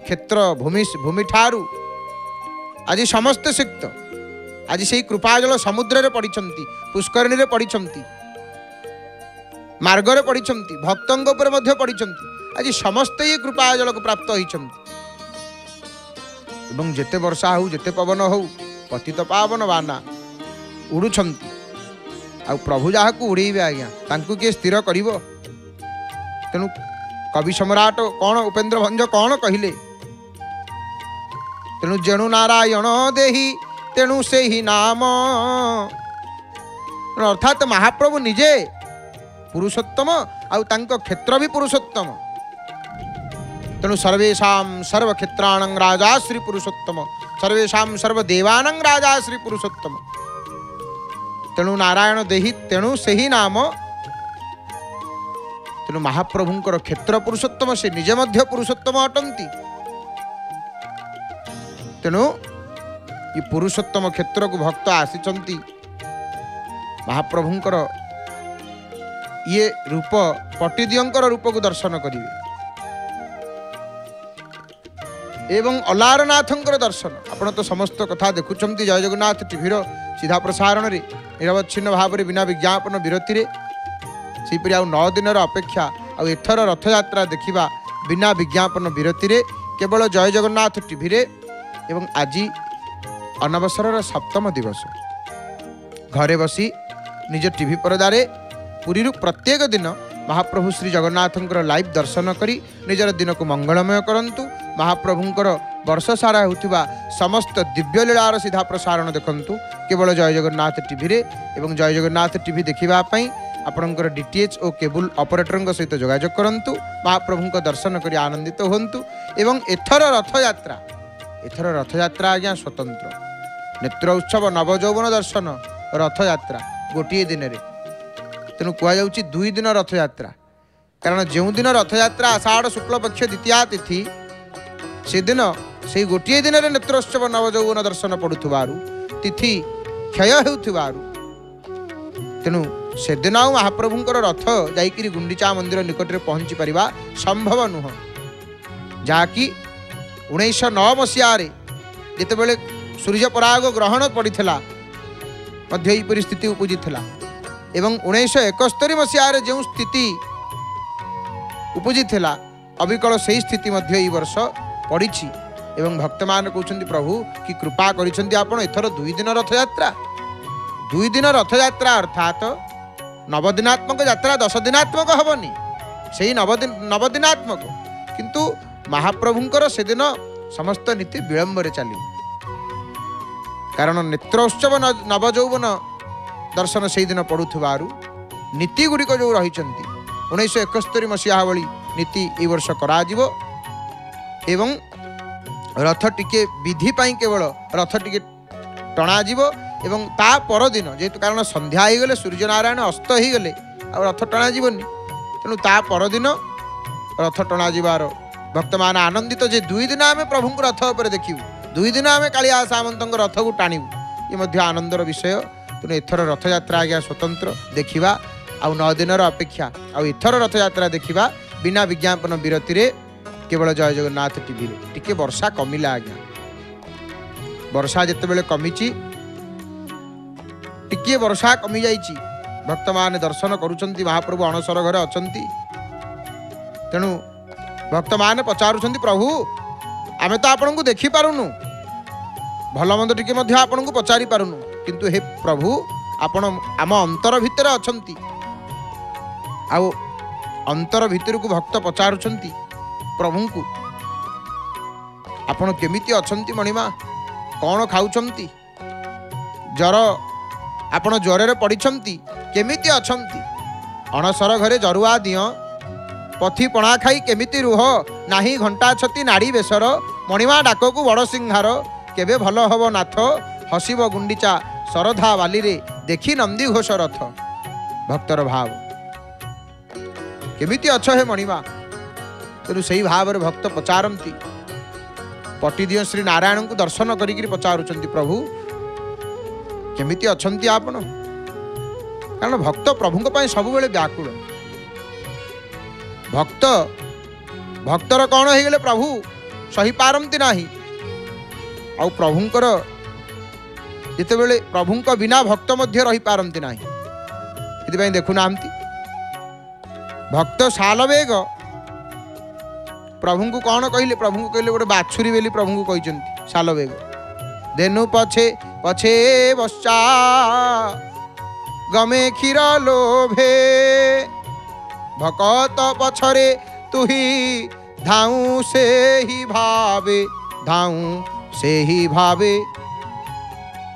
A: କ୍ଷେତ୍ର ଭୂମି ଭୂମିଠାରୁ ଆଜି ସମସ୍ତେ ସିକ୍ତ ଆଜି ସେଇ କୃପା ଜଳ ସମୁଦ୍ରରେ ପଡ଼ିଛନ୍ତି ପୁଷ୍କରିଣୀରେ ପଡ଼ିଛନ୍ତି ମାର୍ଗରେ ପଡ଼ିଛନ୍ତି ଭକ୍ତଙ୍କ ଉପରେ ମଧ୍ୟ ପଡ଼ିଛନ୍ତି ଆଜି ସମସ୍ତେ ଏ କୃପା ଜଳକୁ ପ୍ରାପ୍ତ ହୋଇଛନ୍ତି ଏବଂ ଯେତେ ବର୍ଷା ହଉ ଯେତେ ପବନ ହଉ ପତିତ ପାବନ ବାନା ଉଡ଼ୁଛନ୍ତି ଆଉ ପ୍ରଭୁ ଯାହାକୁ ଉଡ଼େଇବେ ଆଜ୍ଞା ତାଙ୍କୁ କିଏ ସ୍ଥିର କରିବ ତେଣୁ କବି ସମ୍ରାଟ କ'ଣ ଉପେନ୍ଦ୍ର ଭଞ୍ଜ କ'ଣ କହିଲେ ତେଣୁ ଜେଣୁ ନାରାୟଣ ଦେହି ତେଣୁ ସେହି ନାମ ଅର୍ଥାତ୍ ମହାପ୍ରଭୁ ନିଜେ ପୁରୁଷୋତ୍ତମ ଆଉ ତାଙ୍କ କ୍ଷେତ୍ର ବି ପୁରୁଷୋତ୍ତମ ତେଣୁ ସର୍ବେଶାಂ ସର୍ବକ୍ଷେତ୍ରାଣଂ ରାଜା ଶ୍ରୀ ପୁରୁଷୋତ୍ତମ ସର୍ବେଶାଂ ସର୍ବଦେବାନଂ ରାଜା ଶ୍ରୀ ପୁରୁଷୋତ୍ତମ ତେଣୁ ନାରାୟଣ ଦେହି ତେଣୁ ସେହି ନାମ ତେଣୁ ମହାପ୍ରଭୁଙ୍କର କ୍ଷେତ୍ର ପୁରୁଷୋତ୍ତମ ସେ ନିଜେ ମଧ୍ୟ ପୁରୁଷୋତ୍ତମ ଅଟନ୍ତି ତେଣୁ କି ପୁରୁଷୋତ୍ତମ କ୍ଷେତ୍ରକୁ ଭକ୍ତ ଆସିଛନ୍ତି ମହାପ୍ରଭୁଙ୍କର ଇଏ ରୂପ ପଟିଦିଅଙ୍କର ରୂପକୁ ଦର୍ଶନ କରିବେ ଏବଂ ଅଲାରନାଥଙ୍କର ଦର୍ଶନ ଆପଣ ତ ସମସ୍ତ କଥା ଦେଖୁଛନ୍ତି ଜୟ ଜଗନ୍ନାଥ ଟିଭିର ସିଧା ପ୍ରସାରଣରେ ନିରବଚ୍ଛିନ୍ନ ଭାବରେ ବିନା ବିଜ୍ଞାପନ ବିରତିରେ ସେହିପରି ଆଉ ନଅ ଦିନର ଅପେକ୍ଷା ଆଉ ଏଥର ରଥଯାତ୍ରା ଦେଖିବା ବିନା ବିଜ୍ଞାପନ ବିରତିରେ କେବଳ ଜୟ ଜଗନ୍ନାଥ ଟିଭିରେ ଏବଂ ଆଜି ଅନବସରର ସପ୍ତମ ଦିବସ ଘରେ ବସି ନିଜ ଟିଭି ପରଦାରେ ପୁରୀରୁ ପ୍ରତ୍ୟେକ ଦିନ ମହାପ୍ରଭୁ ଶ୍ରୀ ଜଗନ୍ନାଥଙ୍କର ଲାଇଭ୍ ଦର୍ଶନ କରି ନିଜର ଦିନକୁ ମଙ୍ଗଳମୟ କରନ୍ତୁ ମହାପ୍ରଭୁଙ୍କର ବର୍ଷସାରା ହେଉଥିବା ସମସ୍ତ ଦିବ୍ୟଲୀଳାର ସିଧା ପ୍ରସାରଣ ଦେଖନ୍ତୁ କେବଳ ଜୟ ଜଗନ୍ନାଥ ଟିଭିରେ ଏବଂ ଜୟ ଜଗନ୍ନାଥ ଟିଭି ଦେଖିବା ପାଇଁ ଆପଣଙ୍କର ଡି ଟି ଏଚ୍ ଓ କେବୁଲ୍ ଅପରେଟରଙ୍କ ସହିତ ଯୋଗାଯୋଗ କରନ୍ତୁ ମହାପ୍ରଭୁଙ୍କ ଦର୍ଶନ କରି ଆନନ୍ଦିତ ହୁଅନ୍ତୁ ଏବଂ ଏଥର ରଥଯାତ୍ରା ଏଥର ରଥଯାତ୍ରା ଆଜ୍ଞା ସ୍ୱତନ୍ତ୍ର ନେତ୍ର ଉତ୍ସବ ନବଯୌବନ ଦର୍ଶନ ରଥଯାତ୍ରା ଗୋଟିଏ ଦିନରେ ତେଣୁ କୁହାଯାଉଛି ଦୁଇ ଦିନ ରଥଯାତ୍ରା କାରଣ ଯେଉଁଦିନ ରଥଯାତ୍ରା ଆଷାଢ଼ ଶୁକ୍ଳପକ୍ଷ ଦ୍ୱିତୀୟ ତିଥି ସେଦିନ ସେଇ ଗୋଟିଏ ଦିନରେ ନେତ୍ରୋତ୍ସବ ନବଯୌବନ ଦର୍ଶନ ପଡ଼ୁଥିବାରୁ ତିଥି କ୍ଷୟ ହେଉଥିବାରୁ ତେଣୁ ସେଦିନ ଆଉ ମହାପ୍ରଭୁଙ୍କର ରଥ ଯାଇକିରି ଗୁଣ୍ଡିଚା ମନ୍ଦିର ନିକଟରେ ପହଞ୍ଚିପାରିବା ସମ୍ଭବ ନୁହଁ ଯାହାକି ଉଣେଇଶହ ନଅ ମସିହାରେ ଯେତେବେଳେ ସୂର୍ଯ୍ୟପରାଗ ଗ୍ରହଣ ପଡ଼ିଥିଲା ମଧ୍ୟ ଏହିପରି ସ୍ଥିତି ଉପୁଜିଥିଲା ଏବଂ ଉଣେଇଶହ ଏକସ୍ତରି ମସିହାରେ ଯେଉଁ ସ୍ଥିତି ଉପୁଜିଥିଲା ଅବିକଳ ସେହି ସ୍ଥିତି ମଧ୍ୟ ଏହି ବର୍ଷ ପଡ଼ିଛି ଏବଂ ଭକ୍ତମାନେ କହୁଛନ୍ତି ପ୍ରଭୁ କି କୃପା କରିଛନ୍ତି ଆପଣ ଏଥର ଦୁଇ ଦିନ ରଥଯାତ୍ରା ଦୁଇ ଦିନ ରଥଯାତ୍ରା ଅର୍ଥାତ୍ ନବଦିନାତ୍ମକ ଯାତ୍ରା ଦଶ ଦିନାତ୍ମକ ହେବନି ସେଇ ନବଦିନ ନବଦିନାତ୍ମକ କିନ୍ତୁ ମହାପ୍ରଭୁଙ୍କର ସେଦିନ ସମସ୍ତ ନୀତି ବିଳମ୍ବରେ ଚାଲିବ କାରଣ ନେତ୍ରୋତ୍ସବ ନବଯୌବନ ଦର୍ଶନ ସେହିଦିନ ପଡ଼ୁଥିବାରୁ ନୀତିଗୁଡ଼ିକ ଯେଉଁ ରହିଛନ୍ତି ଉଣେଇଶହ ଏକସ୍ତରୀ ମସିହା ଭଳି ନୀତି ଏଇ ବର୍ଷ କରାଯିବ ଏବଂ ରଥ ଟିକିଏ ବିଧି ପାଇଁ କେବଳ ରଥ ଟିକିଏ ଟଣାଯିବ ଏବଂ ତା ପରଦିନ ଯେହେତୁ କାରଣ ସନ୍ଧ୍ୟା ହୋଇଗଲେ ସୂର୍ଯ୍ୟନାରାୟଣ ଅସ୍ତ ହୋଇଗଲେ ଆଉ ରଥ ଟଣାଯିବନି ତେଣୁ ତା ପରଦିନ ରଥ ଟଣାଯିବାର ଭକ୍ତମାନେ ଆନନ୍ଦିତ ଯେ ଦୁଇ ଦିନ ଆମେ ପ୍ରଭୁଙ୍କୁ ରଥ ଉପରେ ଦେଖିବୁ ଦୁଇ ଦିନ ଆମେ କାଳିଆ ସାମନ୍ତଙ୍କ ରଥକୁ ଟାଣିବୁ ଇଏ ମଧ୍ୟ ଆନନ୍ଦର ବିଷୟ ତେଣୁ ଏଥର ରଥଯାତ୍ରା ଆଜ୍ଞା ସ୍ୱତନ୍ତ୍ର ଦେଖିବା ଆଉ ନଅ ଦିନର ଅପେକ୍ଷା ଆଉ ଏଥର ରଥଯାତ୍ରା ଦେଖିବା ବିନା ବିଜ୍ଞାପନ ବିରତିରେ କେବଳ ଜୟ ଜଗନ୍ନାଥ ଟିଭିରେ ଟିକେ ବର୍ଷା କମିଲା ଆଜ୍ଞା ବର୍ଷା ଯେତେବେଳେ କମିଛି ଟିକିଏ ବର୍ଷା କମିଯାଇଛି ଭକ୍ତମାନେ ଦର୍ଶନ କରୁଛନ୍ତି ମହାପ୍ରଭୁ ଅଣସର ଘରେ ଅଛନ୍ତି ତେଣୁ ଭକ୍ତମାନେ ପଚାରୁଛନ୍ତି ପ୍ରଭୁ ଆମେ ତ ଆପଣଙ୍କୁ ଦେଖିପାରୁନୁ ଭଲ ମନ୍ଦ ଟିକେ ମଧ୍ୟ ଆପଣଙ୍କୁ ପଚାରିପାରୁନୁ କିନ୍ତୁ ହେ ପ୍ରଭୁ ଆପଣ ଆମ ଅନ୍ତର ଭିତରେ ଅଛନ୍ତି ଆଉ ଅନ୍ତର ଭିତରକୁ ଭକ୍ତ ପଚାରୁଛନ୍ତି ପ୍ରଭୁଙ୍କୁ ଆପଣ କେମିତି ଅଛନ୍ତି ମଣିମା କ'ଣ ଖାଉଛନ୍ତି ଜ୍ୱର ଆପଣ ଜ୍ୱରରେ ପଡ଼ିଛନ୍ତି କେମିତି ଅଛନ୍ତି ଅଣସର ଘରେ ଜରୁଆ ଦିଅଁ ପଥି ପଣା ଖାଇ କେମିତି ରୁହ ନାହିଁ ଘଣ୍ଟା ଛତି ନାଡ଼ି ବେସର मणिमा डाक को बड़ सिंहार के भल हम नाथ हसब गुंडीचा शरधा बाली देखी नंदी घोष रथ भक्तर भाव केमी अच हे मणिमा तेणु से ही भाव भक्त पचारती पटिदी श्री नारायण को दर्शन कर प्रभु केमी अच्छा आपण कारण भक्त प्रभु सब व्याकु भक्त भक्तर कौन हो प्रभु ସହିପାରନ୍ତି ନାହିଁ ଆଉ ପ୍ରଭୁଙ୍କର ଯେତେବେଳେ ପ୍ରଭୁଙ୍କ ବିନା ଭକ୍ତ ମଧ୍ୟ ରହିପାରନ୍ତି ନାହିଁ ସେଥିପାଇଁ ଦେଖୁନାହାନ୍ତି ଭକ୍ତ ଶାଲବେଗ ପ୍ରଭୁଙ୍କୁ କ'ଣ କହିଲେ ପ୍ରଭୁଙ୍କୁ କହିଲେ ଗୋଟେ ବାଛୁରୀ ବୋଲି ପ୍ରଭୁଙ୍କୁ କହିଛନ୍ତି ଶାଲବେଗ ଧେନୁ ପଛେ ପଛେ ବସା ଗମେ କ୍ଷୀର ଲୋଭେ ଭକତ ପଛରେ ତୁହି ধাউঁ সেই ভাবে ધાઉં સેહી ભાવે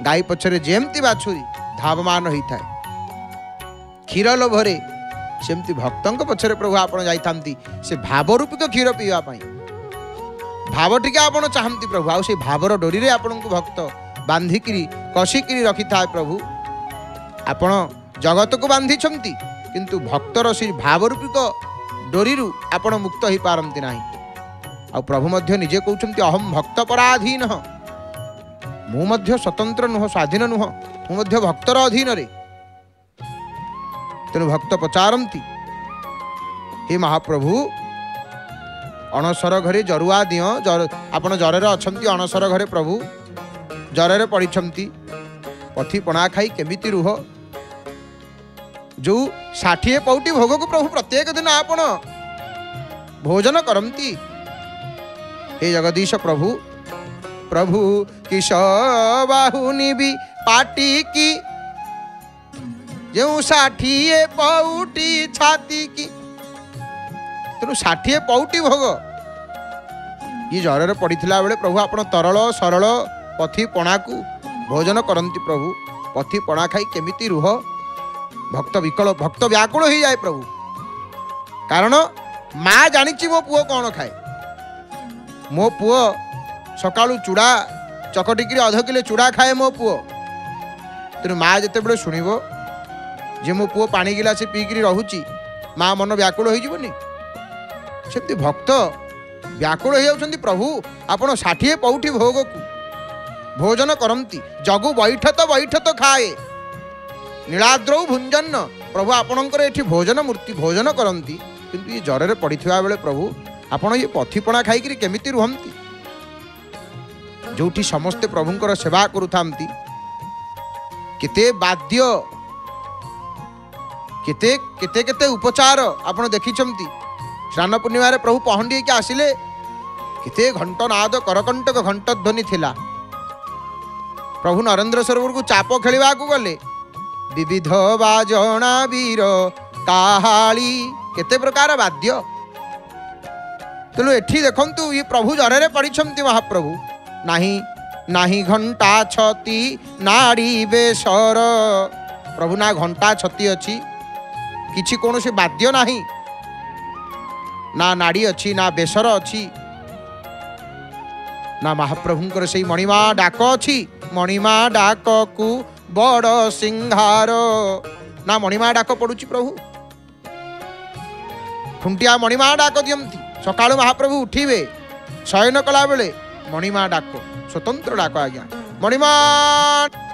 A: ગાય પછરે જેમતી વાછુરી ધાવમાન હોઈଥାଏ କ୍ଷୀର ଲୋଭରେ ସେମିତି ଭକ୍ତଙ୍କ ପଛରେ ପ୍ରଭୁ ଆପଣ ଯାଇଥାନ୍ତି ସେ ଭାବରୂପିକ କ୍ଷୀର ପିଇବା ପାଇଁ ଭାବ ଟିକେ ଆପଣ ଚାହାନ୍ତି ପ୍ରଭୁ ଆଉ ସେଇ ଭାବର ଡୋରିରେ ଆପଣଙ୍କୁ ଭକ୍ତ ବାନ୍ଧିକିରି କଷିକିରି ରଖିଥାଏ ପ୍ରଭୁ ଆପଣ ଜଗତକୁ ବାନ୍ଧିଛନ୍ତି କିନ୍ତୁ ଭକ୍ତର ସେଇ ଭାବରୂପିକ ଡୋରିରୁ ଆପଣ ମୁକ୍ତ ହୋଇପାରନ୍ତି ନାହିଁ ଆଉ ପ୍ରଭୁ ମଧ୍ୟ ନିଜେ କହୁଛନ୍ତି ଅହମ୍ ଭକ୍ତ ପରାଧୀନ ମୁଁ ମଧ୍ୟ ସ୍ୱତନ୍ତ୍ର ନୁହଁ ସ୍ୱାଧୀନ ନୁହଁ ମୁଁ ମଧ୍ୟ ଭକ୍ତର ଅଧୀନରେ ତେଣୁ ଭକ୍ତ ପଚାରନ୍ତି ହେ ମହାପ୍ରଭୁ ଅଣସର ଘରେ ଜରୁଆ ଦିଅଁ ଆପଣ ଜରରେ ଅଛନ୍ତି ଅଣସର ଘରେ ପ୍ରଭୁ ଜରରେ ପଡ଼ିଛନ୍ତି ପଥି ପଣା ଖାଇ କେମିତି ରୁହ जो षाठी पौटी भोग को प्रभु प्रत्येक दिन आप भोजन करती हे जगदीश प्रभु प्रभु किश भी पाटी की जो षाठी पौटी छाती की तेणु षाठी पौटी भोग ये जर पड़ी बेले प्रभु आप तरल सरल पथी पणा को भोजन करती प्रभु पथी पणा खाई केमी रुह ভক্ত বিকল ভক্ত ব্যাকুল হয়ে যায় প্রভু কারণ মা জানিছি মো পুয় কণ খায় মো পুয় সকাল চূড়া চকটিকি অধ কিলো চূড়া খায়ে মো পুয় তেমন মা যেতবে শুণব যে মো পুয় পাণি গিলাসে পিকি রহুচি মা মন ব্যাকুল হয়ে যাবনি সেমতি ভক্ত ব্যাকুল ବ୍ୟାକୁଳ ହେଇଯାଉଛନ୍ତି ପ୍ରଭୁ ଆପଣ ଷାଠିଏ ପଉଠି ଭୋଗକୁ ভোজন করতে ଜଗୁ বৈঠত বৈঠত ଖାଏ ନୀଳାଦ୍ରୌ ଭୁଞ୍ଜନ ପ୍ରଭୁ ଆପଣଙ୍କର ଏଠି ଭୋଜନ ମୂର୍ତ୍ତି ଭୋଜନ କରନ୍ତି କିନ୍ତୁ ଇଏ ଜ୍ୱରରେ ପଡ଼ିଥିବା ବେଳେ ପ୍ରଭୁ ଆପଣ ଇଏ ପଥିପଣା ଖାଇକିରି କେମିତି ରୁହନ୍ତି ଯେଉଁଠି ସମସ୍ତେ ପ୍ରଭୁଙ୍କର ସେବା କରୁଥାନ୍ତି କେତେ ବାଦ୍ୟ କେତେ କେତେ କେତେ ଉପଚାର ଆପଣ ଦେଖିଛନ୍ତି ସ୍ନାନ ପୂର୍ଣ୍ଣିମାରେ ପ୍ରଭୁ ପହଣ୍ଡି ହେଇକି ଆସିଲେ କେତେ ଘଣ୍ଟନାଦ କରକଣ୍ଟକ ଘଣ୍ଟଧ୍ୱନି ଥିଲା ପ୍ରଭୁ ନରେନ୍ଦ୍ର ସରୋବରକୁ ଚାପ ଖେଳିବାକୁ ଗଲେ ବିବିଧ ବାଜଣା ବୀର କାହାଳି କେତେ ପ୍ରକାର ବାଦ୍ୟ ତେଣୁ ଏଠି ଦେଖନ୍ତୁ ଇଏ ପ୍ରଭୁ ଜରରେ ପଡ଼ିଛନ୍ତି ମହାପ୍ରଭୁ ନାହିଁ ନାହିଁ ଘଣ୍ଟା ଛତି ନାଡ଼ି ବେଶର ପ୍ରଭୁ ନା ଘଣ୍ଟା ଛତି ଅଛି କିଛି କୌଣସି ବାଦ୍ୟ ନାହିଁ ନା ନାଡ଼ି ଅଛି ନା ବେସର ଅଛି ନା ମହାପ୍ରଭୁଙ୍କର ସେଇ ମଣିମା ଡାକ ଅଛି ମଣିମା ଡାକକୁ ବଡ଼ ସିଂହାର ନା ମଣିମା ଡାକ ପଡ଼ୁଛି ପ୍ରଭୁ ଖୁଣ୍ଟିଆ ମଣିମା ଡାକ ଦିଅନ୍ତି ସକାଳୁ ମହାପ୍ରଭୁ ଉଠିବେ ଶୟନ କଲାବେଳେ ମଣିମା ଡାକ ସ୍ୱତନ୍ତ୍ର ଡାକ ଆଜ୍ଞା ମଣିମା